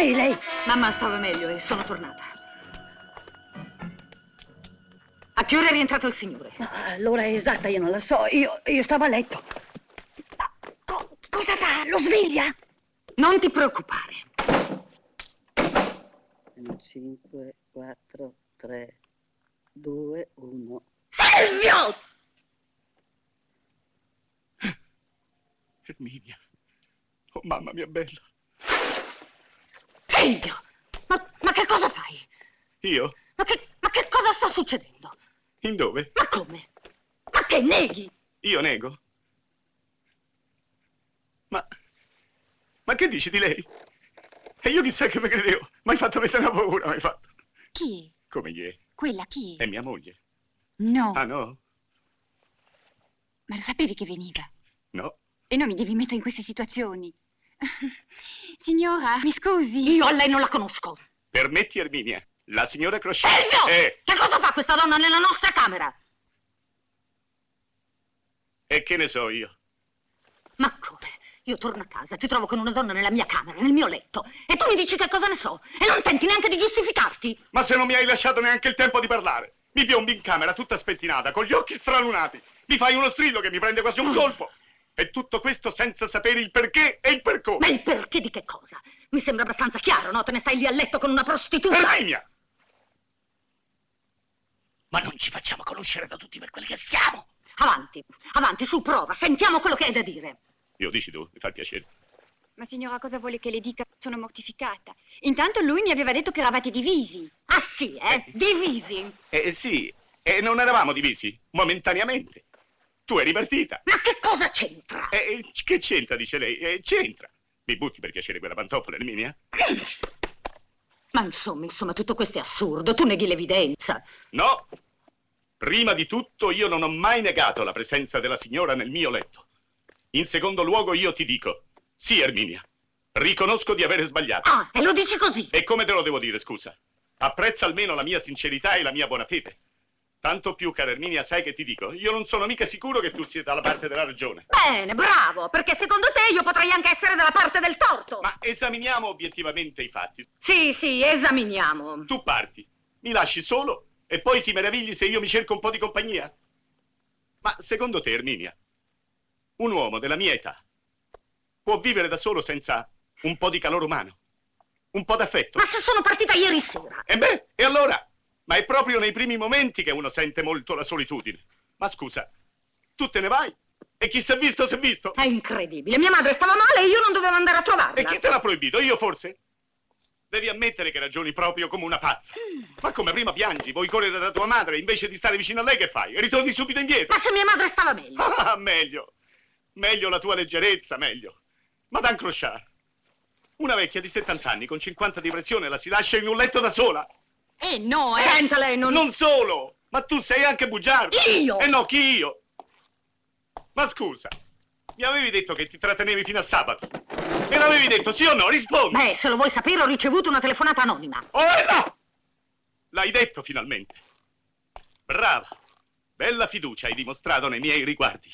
signora, ma è lei? Mamma stava meglio e sono tornata. A che ora è rientrato il signore? Ma l'ora esatta io non la so, io, io stavo a letto. Ma co- cosa fa? Lo sveglia? Non ti preoccupare. 5, 4, 3, 2, 1. Silvio! Erminia. Oh, mamma mia bella. Silvio! Ma, ma che cosa fai? Io? Ma che, ma che cosa sta succedendo? In dove? Ma come? Ma che neghi? Io nego? Ma... Ma che dici di lei? E io chissà che mi credevo. Mi hai fatto mettere una paura, mi hai fatto. Chi? Come gli è? Quella chi? È mia moglie. No, Ah no? ma lo sapevi che veniva? No. E non mi devi mettere in queste situazioni. Signora, mi scusi? Io a lei non la conosco. Permetti, Erminia. La signora Crochet. Silvio! Eh, Che cosa fa questa donna nella nostra camera? e che ne so io? Ma come? Io torno a casa, ti trovo con una donna nella mia camera, nel mio letto, e tu mi dici che cosa ne so, e non tenti neanche di giustificarti. Ma se non mi hai lasciato neanche il tempo di parlare. Mi piombi in camera tutta spettinata, con gli occhi stralunati. Mi fai uno strillo che mi prende quasi Mm. un colpo. E tutto questo senza sapere il perché e il per come. Ma il perché di che cosa? Mi sembra abbastanza chiaro, no? Te ne stai lì a letto con una prostituta. Erminia! Ma non ci facciamo conoscere da tutti per quelli che siamo. Avanti, avanti, su, prova, sentiamo quello che hai da dire. Io dici tu, mi fa piacere. Ma signora, cosa vuole che le dica? Sono mortificata. Intanto lui mi aveva detto che eravate divisi. Ah sì, eh? Divisi. Eh sì, e non eravamo divisi, momentaneamente. Tu eri partita. Ma che cosa c'entra? Eh, che c'entra, dice lei? Eh, c'entra. Mi butti per piacere quella pantofola, Erminia? Ma insomma, insomma, tutto questo è assurdo, tu neghi l'evidenza. No! Prima di tutto io non ho mai negato la presenza della signora nel mio letto. In secondo luogo io ti dico, sì Erminia, Riconosco di avere sbagliato. Ah, e lo dici così? E come te lo devo dire, scusa? Apprezza almeno la mia sincerità e la mia buona fede. Tanto più, cara Erminia, sai che ti dico? Io non sono mica sicuro che tu sia dalla parte della ragione. Bene, bravo, perché secondo te io potrei anche essere dalla parte del torto. Ma esaminiamo obiettivamente i fatti. Sì, sì, esaminiamo. Tu parti, mi lasci solo e poi ti meravigli se io mi cerco un po' di compagnia? Ma secondo te, Erminia, un uomo della mia età può vivere da solo senza un po' di calore umano? Un po' d'affetto? Ma se sono partita ieri sera. E beh, e allora? Ma è proprio nei primi momenti che uno sente molto la solitudine. Ma scusa, tu te ne vai? E chi si è visto, si è visto? È incredibile. Mia madre stava male e io non dovevo andare a trovarla. E chi te l'ha proibito? Io forse? Devi ammettere che ragioni proprio come una pazza. Ma come prima piangi, vuoi correre da tua madre, invece di stare vicino a lei che fai? Ritorni subito indietro. Ma se mia madre stava meglio. Ah, meglio. Meglio la tua leggerezza, meglio. Madame Crochard, una vecchia di 70 anni con 50 di pressione la si lascia in un letto da sola. Eh no, eh. Senta lei, non... Non solo, ma tu sei anche bugiardo. Io? Eh no, chi io? Ma scusa, mi avevi detto che ti trattenevi fino a sabato. Me l'avevi detto, sì o no? Rispondi. Beh, se lo vuoi sapere, ho ricevuto una telefonata anonima. Oh, eh là! L'hai detto finalmente. Brava. Bella fiducia hai dimostrato nei miei riguardi.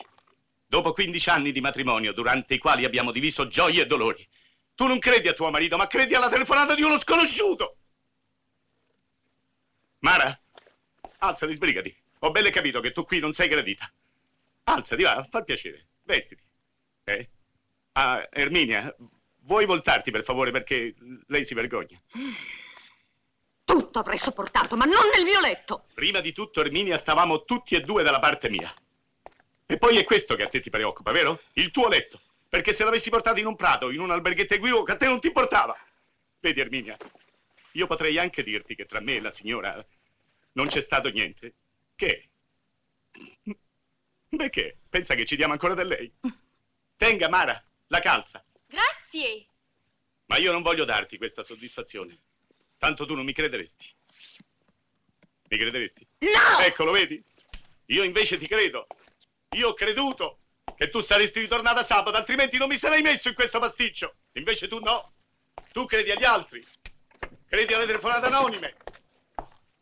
Dopo 15 anni di matrimonio, durante i quali abbiamo diviso gioie e dolori, tu non credi a tuo marito, ma credi alla telefonata di uno sconosciuto. Mara, alzati, sbrigati. Ho bene capito che tu qui non sei gradita. Alzati, va, fa piacere. Vestiti. Eh? Ah, Erminia, vuoi voltarti per favore perché lei si vergogna? Tutto avrei sopportato, ma non nel mio letto. Prima di tutto, Erminia, stavamo tutti e due dalla parte mia. E poi è questo che a te ti preoccupa, vero? Il tuo letto. Perché se l'avessi portato in un prato, in un alberghetto equivoco, a te non ti importava. Vedi, Erminia, io potrei anche dirti che tra me e la signora non c'è stato niente. Che? Beh, che? Pensa che ci diamo ancora da lei? Tenga, Mara, la calza. Grazie. Ma io non voglio darti questa soddisfazione. Tanto tu non mi crederesti. Mi crederesti? No! Ecco, lo vedi? Io invece ti credo. Io ho creduto che tu saresti ritornata sabato, altrimenti non mi sarei messo in questo pasticcio. Invece tu no. Tu credi agli altri. Credi alle telefonate anonime.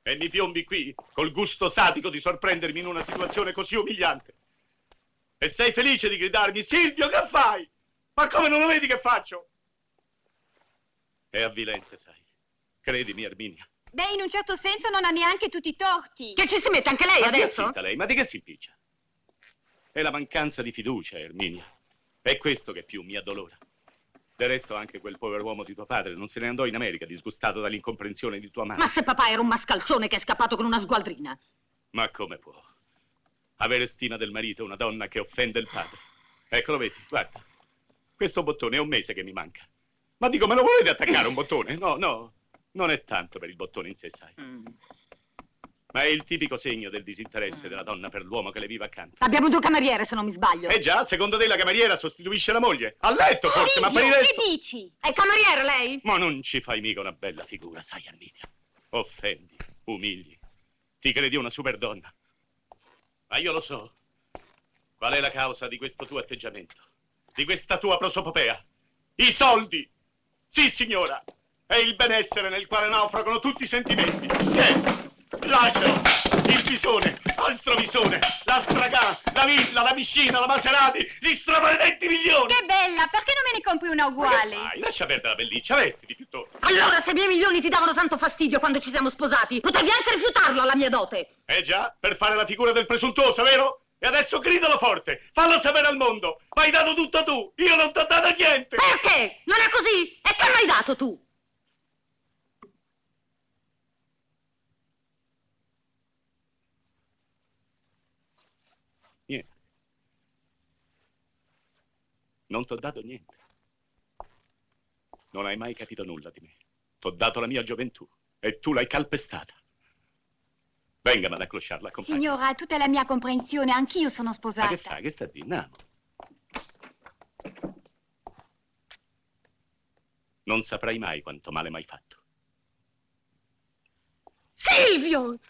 E mi piombi qui col gusto sadico di sorprendermi in una situazione così umiliante. E sei felice di gridarmi, Silvio, che fai? Ma come non lo vedi che faccio? È avvilente, sai. Credimi, Erminia. Beh, in un certo senso non ha neanche tutti i torti. Che ci si mette anche lei ma adesso? zitta lei, ma di che si impiccia? È la mancanza di fiducia, Erminia. È questo che più mi addolora. Del resto anche quel povero uomo di tuo padre non se ne andò in America disgustato dall'incomprensione di tua madre. Ma se papà era un mascalzone che è scappato con una sgualdrina. Ma come può? Avere stima del marito una donna che offende il padre. Eccolo, vedi, guarda. Questo bottone è un mese che mi manca. Ma dico, me lo volete attaccare un bottone? No, no, non è tanto per il bottone in sé, sai. Ma è il tipico segno del disinteresse della donna per l'uomo che le vive accanto. Abbiamo due cameriere, se non mi sbaglio. Eh già, secondo te la cameriera sostituisce la moglie? A letto forse, ma per il resto... Che dici? È cameriere lei? Ma non ci fai mica una bella figura, sai, Arminia. Offendi, umili. Ti credi una superdonna. Ma io lo so. Qual è la causa di questo tuo atteggiamento? Di questa tua prosopopea? I soldi! Sì, signora! È il benessere nel quale naufragano tutti i sentimenti. Che? Lascialo! Il bisone, altro bisone, la stragà, la villa, la piscina, la Maserati, gli stramaledetti milioni! Che bella, perché non me ne compri una uguale? Dai, lascia perdere la pelliccia, vestiti piuttosto. Allora, se i miei milioni ti davano tanto fastidio quando ci siamo sposati, potevi anche rifiutarlo alla mia dote. Eh già, per fare la figura del presuntuoso, vero? E adesso gridalo forte, fallo sapere al mondo. M'hai dato tutto tu, io non ti ho dato niente. Perché? Non è così? E che mi hai dato tu? Non ti ho dato niente. Non hai mai capito nulla di me. Ti ho dato la mia gioventù e tu l'hai calpestata. Venga, Madame Clochard, la compagna. Signora, tutta la mia comprensione, anch'io sono Ma sposata. che fai? Che sta a dire? Andiamo. Non saprai mai quanto male mi hai fatto. Silvio!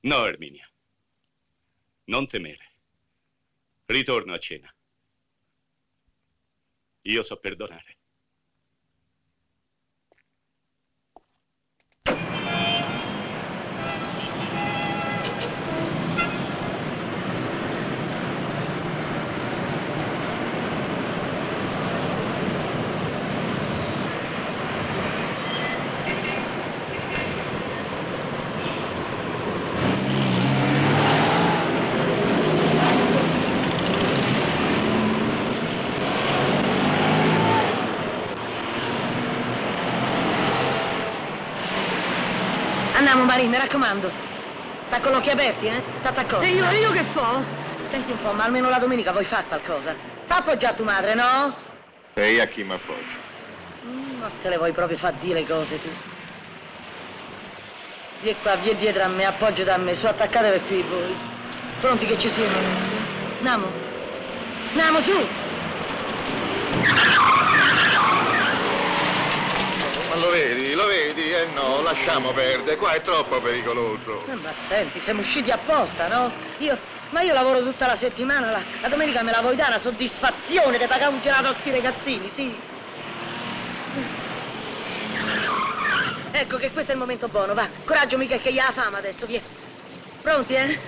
No, Erminia. Non temere. Ritorno a cena. Io so perdonare. Marin, mi raccomando. Sta con gli occhi aperti, eh? State accorto. E io, e io che fo? Senti un po', ma almeno la domenica vuoi fare qualcosa? Fa appoggiare tua madre, no? E io a chi mi appoggio? Mm, Ma te le vuoi proprio far dire le cose, tu? Vieni qua, vieni dietro a me, appoggia da me, su attaccatevi qui voi. Pronti che ci siamo adesso? Andiamo. Andiamo, su! Lo vedi, lo vedi? Eh no, lasciamo perdere, qua è troppo pericoloso. Eh, Ma senti, siamo usciti apposta, no? Io, ma io lavoro tutta la settimana, la, la domenica me la vuoi dare una soddisfazione di pagare un gelato a sti ragazzini, sì? Ecco che questo è il momento buono, va. Coraggio, mica che gli ha fame adesso, via. Pronti, eh?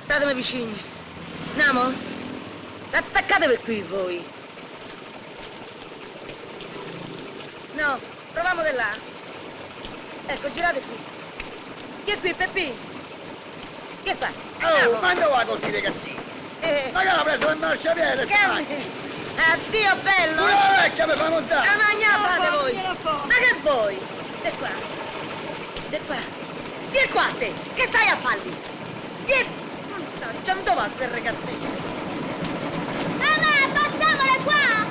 Statemi vicini. Andiamo? Attaccatevi qui voi. No, proviamo da là. Ecco, girate qui. Chi è qui, Peppi? Chi è qua? Oh, ma dove va con sti ragazzini? Eh. Ma che l'ha preso in marciapiede, sta? Addio, bello! Pure la vecchia mi fa montare! La magna fate voi! Ma che vuoi? E qua? E qua? Vieni qua te! Che stai a farli? Vieni! Mannaggia, dove va quel ragazzino? Mamma, passamole qua!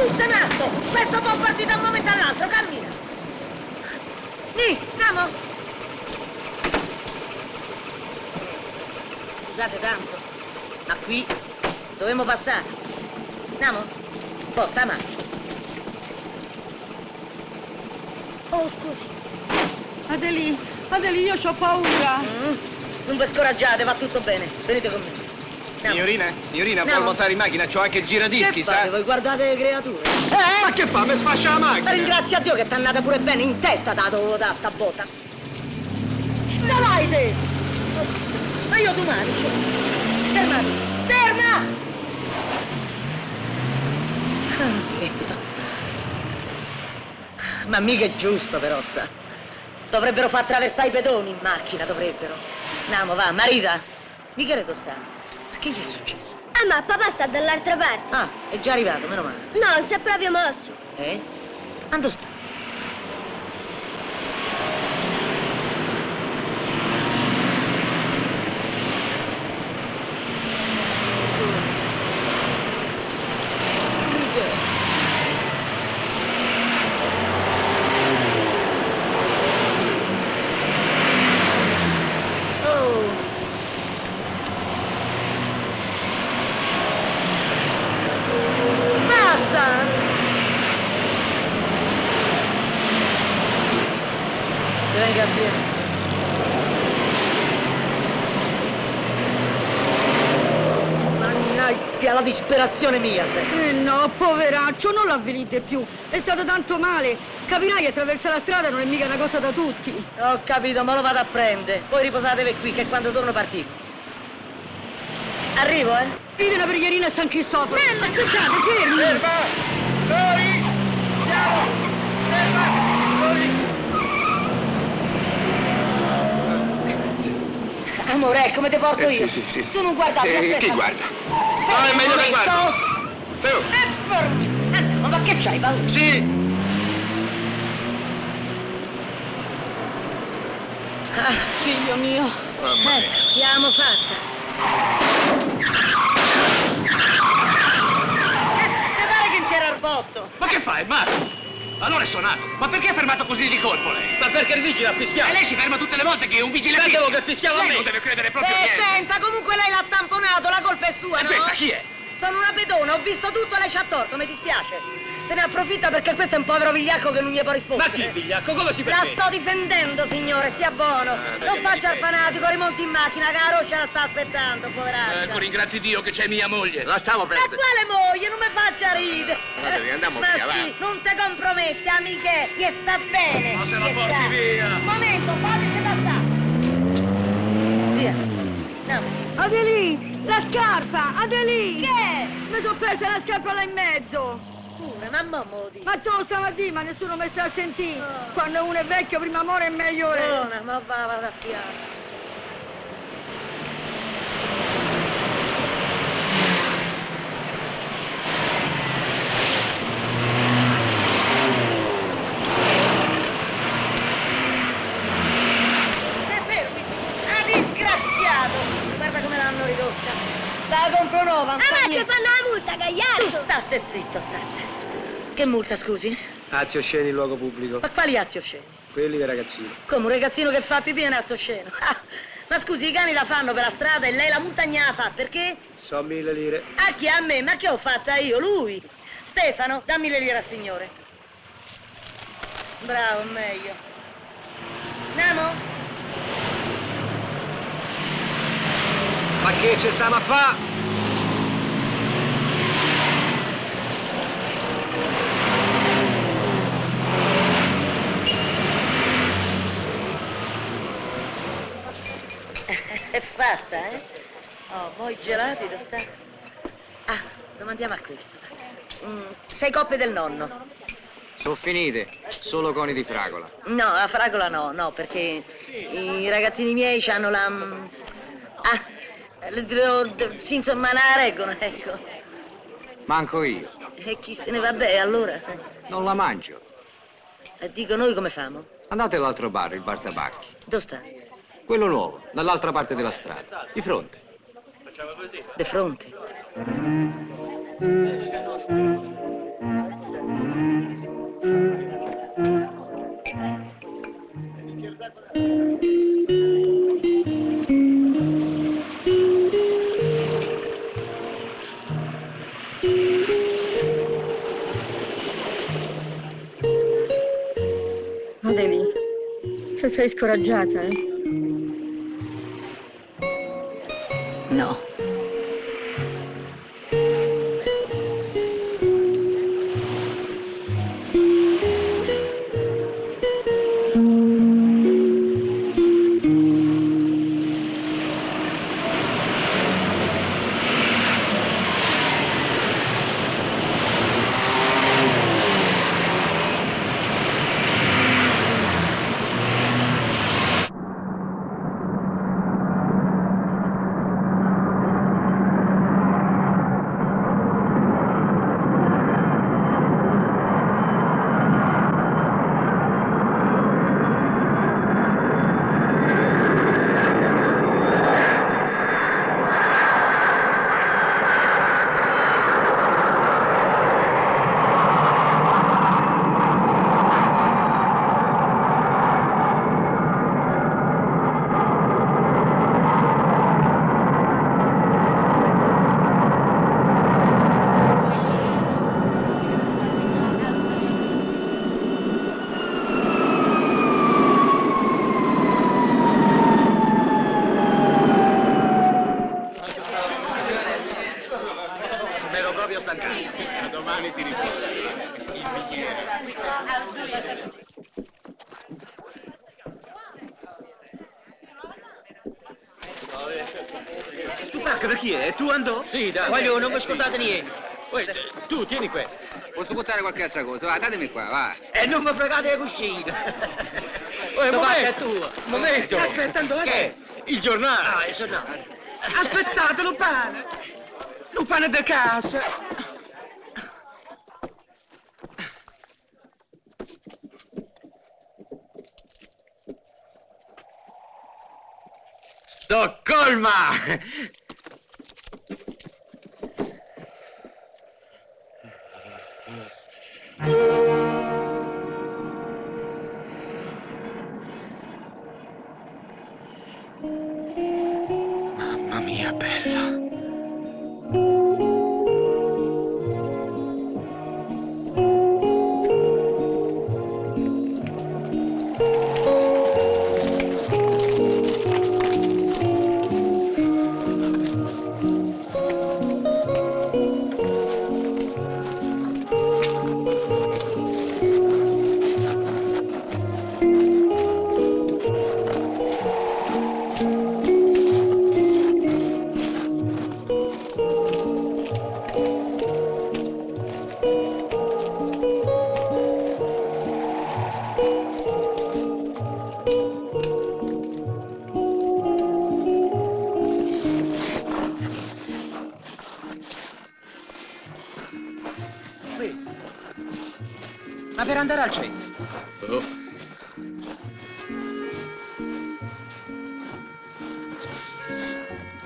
Tu sei matto! Questo può farti da un momento all'altro, cammina! Ni, andiamo! Scusate tanto, ma qui dovremmo passare. Andiamo? Forza, ma. Oh, scusi. Adeli, Adeli, io ho paura. Mm, Non vi scoraggiate, va tutto bene. Venite con me. Signorina, signorina, vuol Andiamo. montare in macchina? C'ho anche il giradischi, Che fate? sa? Voi guardate le creature? Eh? Ma che fa? Mi sfascia la macchina! Ringrazia Dio che ti è andata pure bene in testa da dovevo da sta botta. Vai te? Ma io domani c'ho. Fermati! Ferma! Ma mica è giusto però, sa. Dovrebbero far attraversare i pedoni in macchina, dovrebbero. Andiamo, va, Marisa. Mica credo sta. Che gli è successo? Ah, ma papà sta dall'altra parte. Ah, è già arrivato, meno male. No, non si è proprio mosso. Eh? Dove sta? Mica. Oh. Passa! Venga, via. Disperazione mia, sei. Eh no, poveraccio, non l'avvenite più. È stato tanto male. Capirai, attraversare la strada non è mica una cosa da tutti. Ho capito, ma lo vado a prendere. Voi riposatevi qui, che quando torno partito. Arrivo, eh? Dite una preghierina a San Cristoforo. Mamma, aspettate, fermi! Ferma! Noi! Andiamo! Ferma! Noi! Amore, ecco, come ti porto Eh, io? sì, sì, sì. Tu non guardare, Eh, chi guarda? No, è meglio che guardo. Teo. Eh, eh, ma che c'hai paura? Sì! Ah, figlio mio. Mamma Eh, l'abbiamo fatta. Eh, pare che c'era il botto? Ma che fai, Marco? Allora è suonato. Ma perché ha fermato così di colpo lei? Ma perché il vigile ha fischiato. E lei si ferma tutte le volte che un vigile Credevo fischia. che fischiava a Lei me. non deve credere proprio Eh, niente. senta, comunque lei l'ha tamponato, la colpa è sua, E no? questa chi è? Sono una pedona, ho visto tutto, lei ci ha torto, mi dispiace. Se ne approfitta perché questo è un povero vigliacco che non gli può rispondere. Ma chi vigliacco? Come si La permette? sto difendendo, signore, stia buono. beh, non che faccia il fanatico, rimonti in macchina, che la roscia la sta aspettando, poveraccia. Ecco, ringrazi Dio che c'è mia moglie. Lasciamo Ma quale moglie? Non mi faccia ridere. Vabbè, andiamo Ma via, va. sì, non te compromette, amiche, gli sta bene. Ma se la porti sta. via. Un momento, fateci passare. Via. Andiamo. Adelì, la scarpa, Adelì! Che? Mi sono persa la scarpa là in mezzo! Ma mo di. Ma tu stamattina, ma nessuno mi sta a sentire! Quando uno è vecchio, prima amore e meglio è! Buona, ma va, va a piazza. E fermi! Ah, disgraziato! Guarda come l'hanno ridotta. La compro nuova, Ah, ma ci fanno la multa, Tu gagliardo! state zitto, state. Che multa, scusi? Atti osceni in luogo pubblico. Ma quali atti osceni? Quelli dei ragazzini. Come un ragazzino che fa pipì è un atto osceno. Ah, ma scusi, i cani la fanno per la strada e lei la multa gne la fa, perché? So mille lire. A chi? A me? Ma che ho fatta io? Lui? Stefano, dammi le lire al signore. Bravo, meglio. Andiamo? Ma che ci stiamo a fa? È fatta, eh? Oh, voi gelati dove sta? Ah, domandiamo a questo. Mm, sei coppe del nonno. Sono finite, solo coni di fragola. No, a fragola no, no, perché i ragazzini miei hanno la... mm, Ah, sì, insomma, la reggono, ecco. Manco io. E chi se ne va bene, allora? Non la mangio. E dico, noi come famo? Andate all'altro bar, il bar tabacchi. Dove sta? Quello nuovo, dall'altra parte della strada, di fronte. De fronte. Adeli, se sei scoraggiata, eh? No. Sì, dai. Voglio, non mi scordate niente. Uè, tu, tieni questo. Posso buttare qualche altra cosa? Va, datemi qua, va. E non mi fregate le cucine. Uè, un Sto pacca è momento. tua. Un momento. Aspetta, dove Che? sei? Il giornale. Ah, il giornale. Aspettate, Lupana. Lupana da casa. Stoccolma!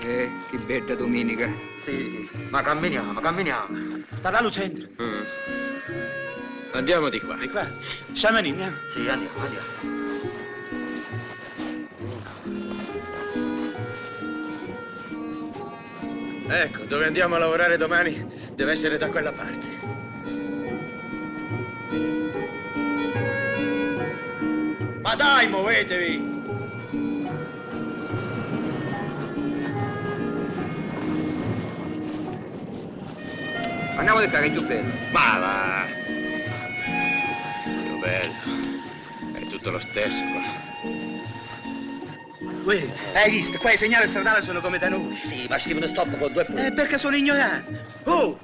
Eh, che bella domenica. Sì, ma camminiamo, camminiamo. Sta là al centro. Mm. Andiamo di qua. Di qua? Sciamani, andiamo. Sì, andiamo, andiamo. Ecco, dove andiamo a lavorare domani deve essere da quella parte. Ma dai, muovetevi! Andiamo di qua, che è più bello. Ma va! Più bello. È tutto lo stesso qua. Uè, hai visto? Qua i segnali stradali sono come da noi. Sì, ma scrivono stop con due punti. Eh, perché sono ignoranti. Oh!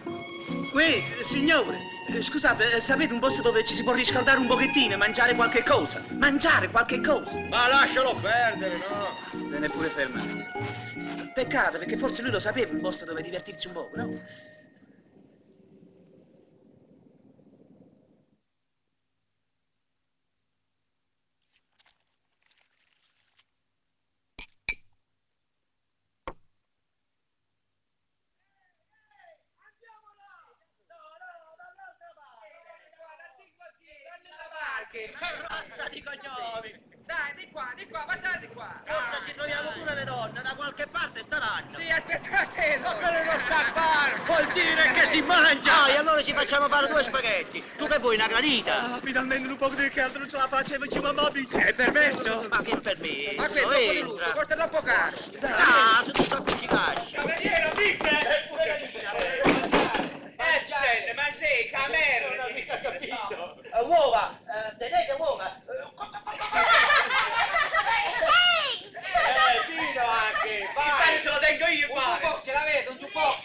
Uè, signore, eh, scusate, eh, sapete un posto dove ci si può riscaldare un pochettino e mangiare qualche cosa? Mangiare qualche cosa? Ma lascialo perdere, no? Se n'è pure fermato. Peccato, perché forse lui lo sapeva un posto dove divertirsi un po', no? Che razza di cognomi! Dai, di qua, di qua, guardate di qua! Forse ci troviamo pure le donne, da qualche parte staranno. Sì, aspettate! Ma quello non sta a fare! Vuol dire che si mangia! Dai, allora ci facciamo fare due spaghetti. Tu che vuoi, una granita? Ah, finalmente un po' di caldo, non ce la facevo, ci mamma È permesso? Ma che permesso? Ma questo è troppo di lusso, costa troppo caro! Ah, se tu sta appiccicarci. Cameriere, Essen, ma sei, cameriere! Non ho mica capito! Uova! eh, tenete uova! Eh, Pino anche, vai! Il se lo tengo io qua! Un po' ce l'avete, un po'!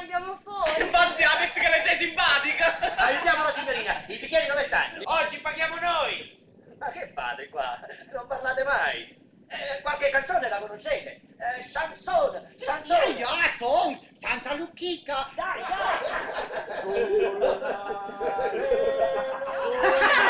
Andiamo fuori. Basta, metti che ne sei simpatica! Aiutiamo la signorina! I bicchieri dove stanno? Oggi paghiamo noi! Ma che fate qua? Non parlate mai! Eh, qualche canzone la conoscete? Eh, Sansone! Sansone! Io, son, Santa Lucchica! Dai, dai!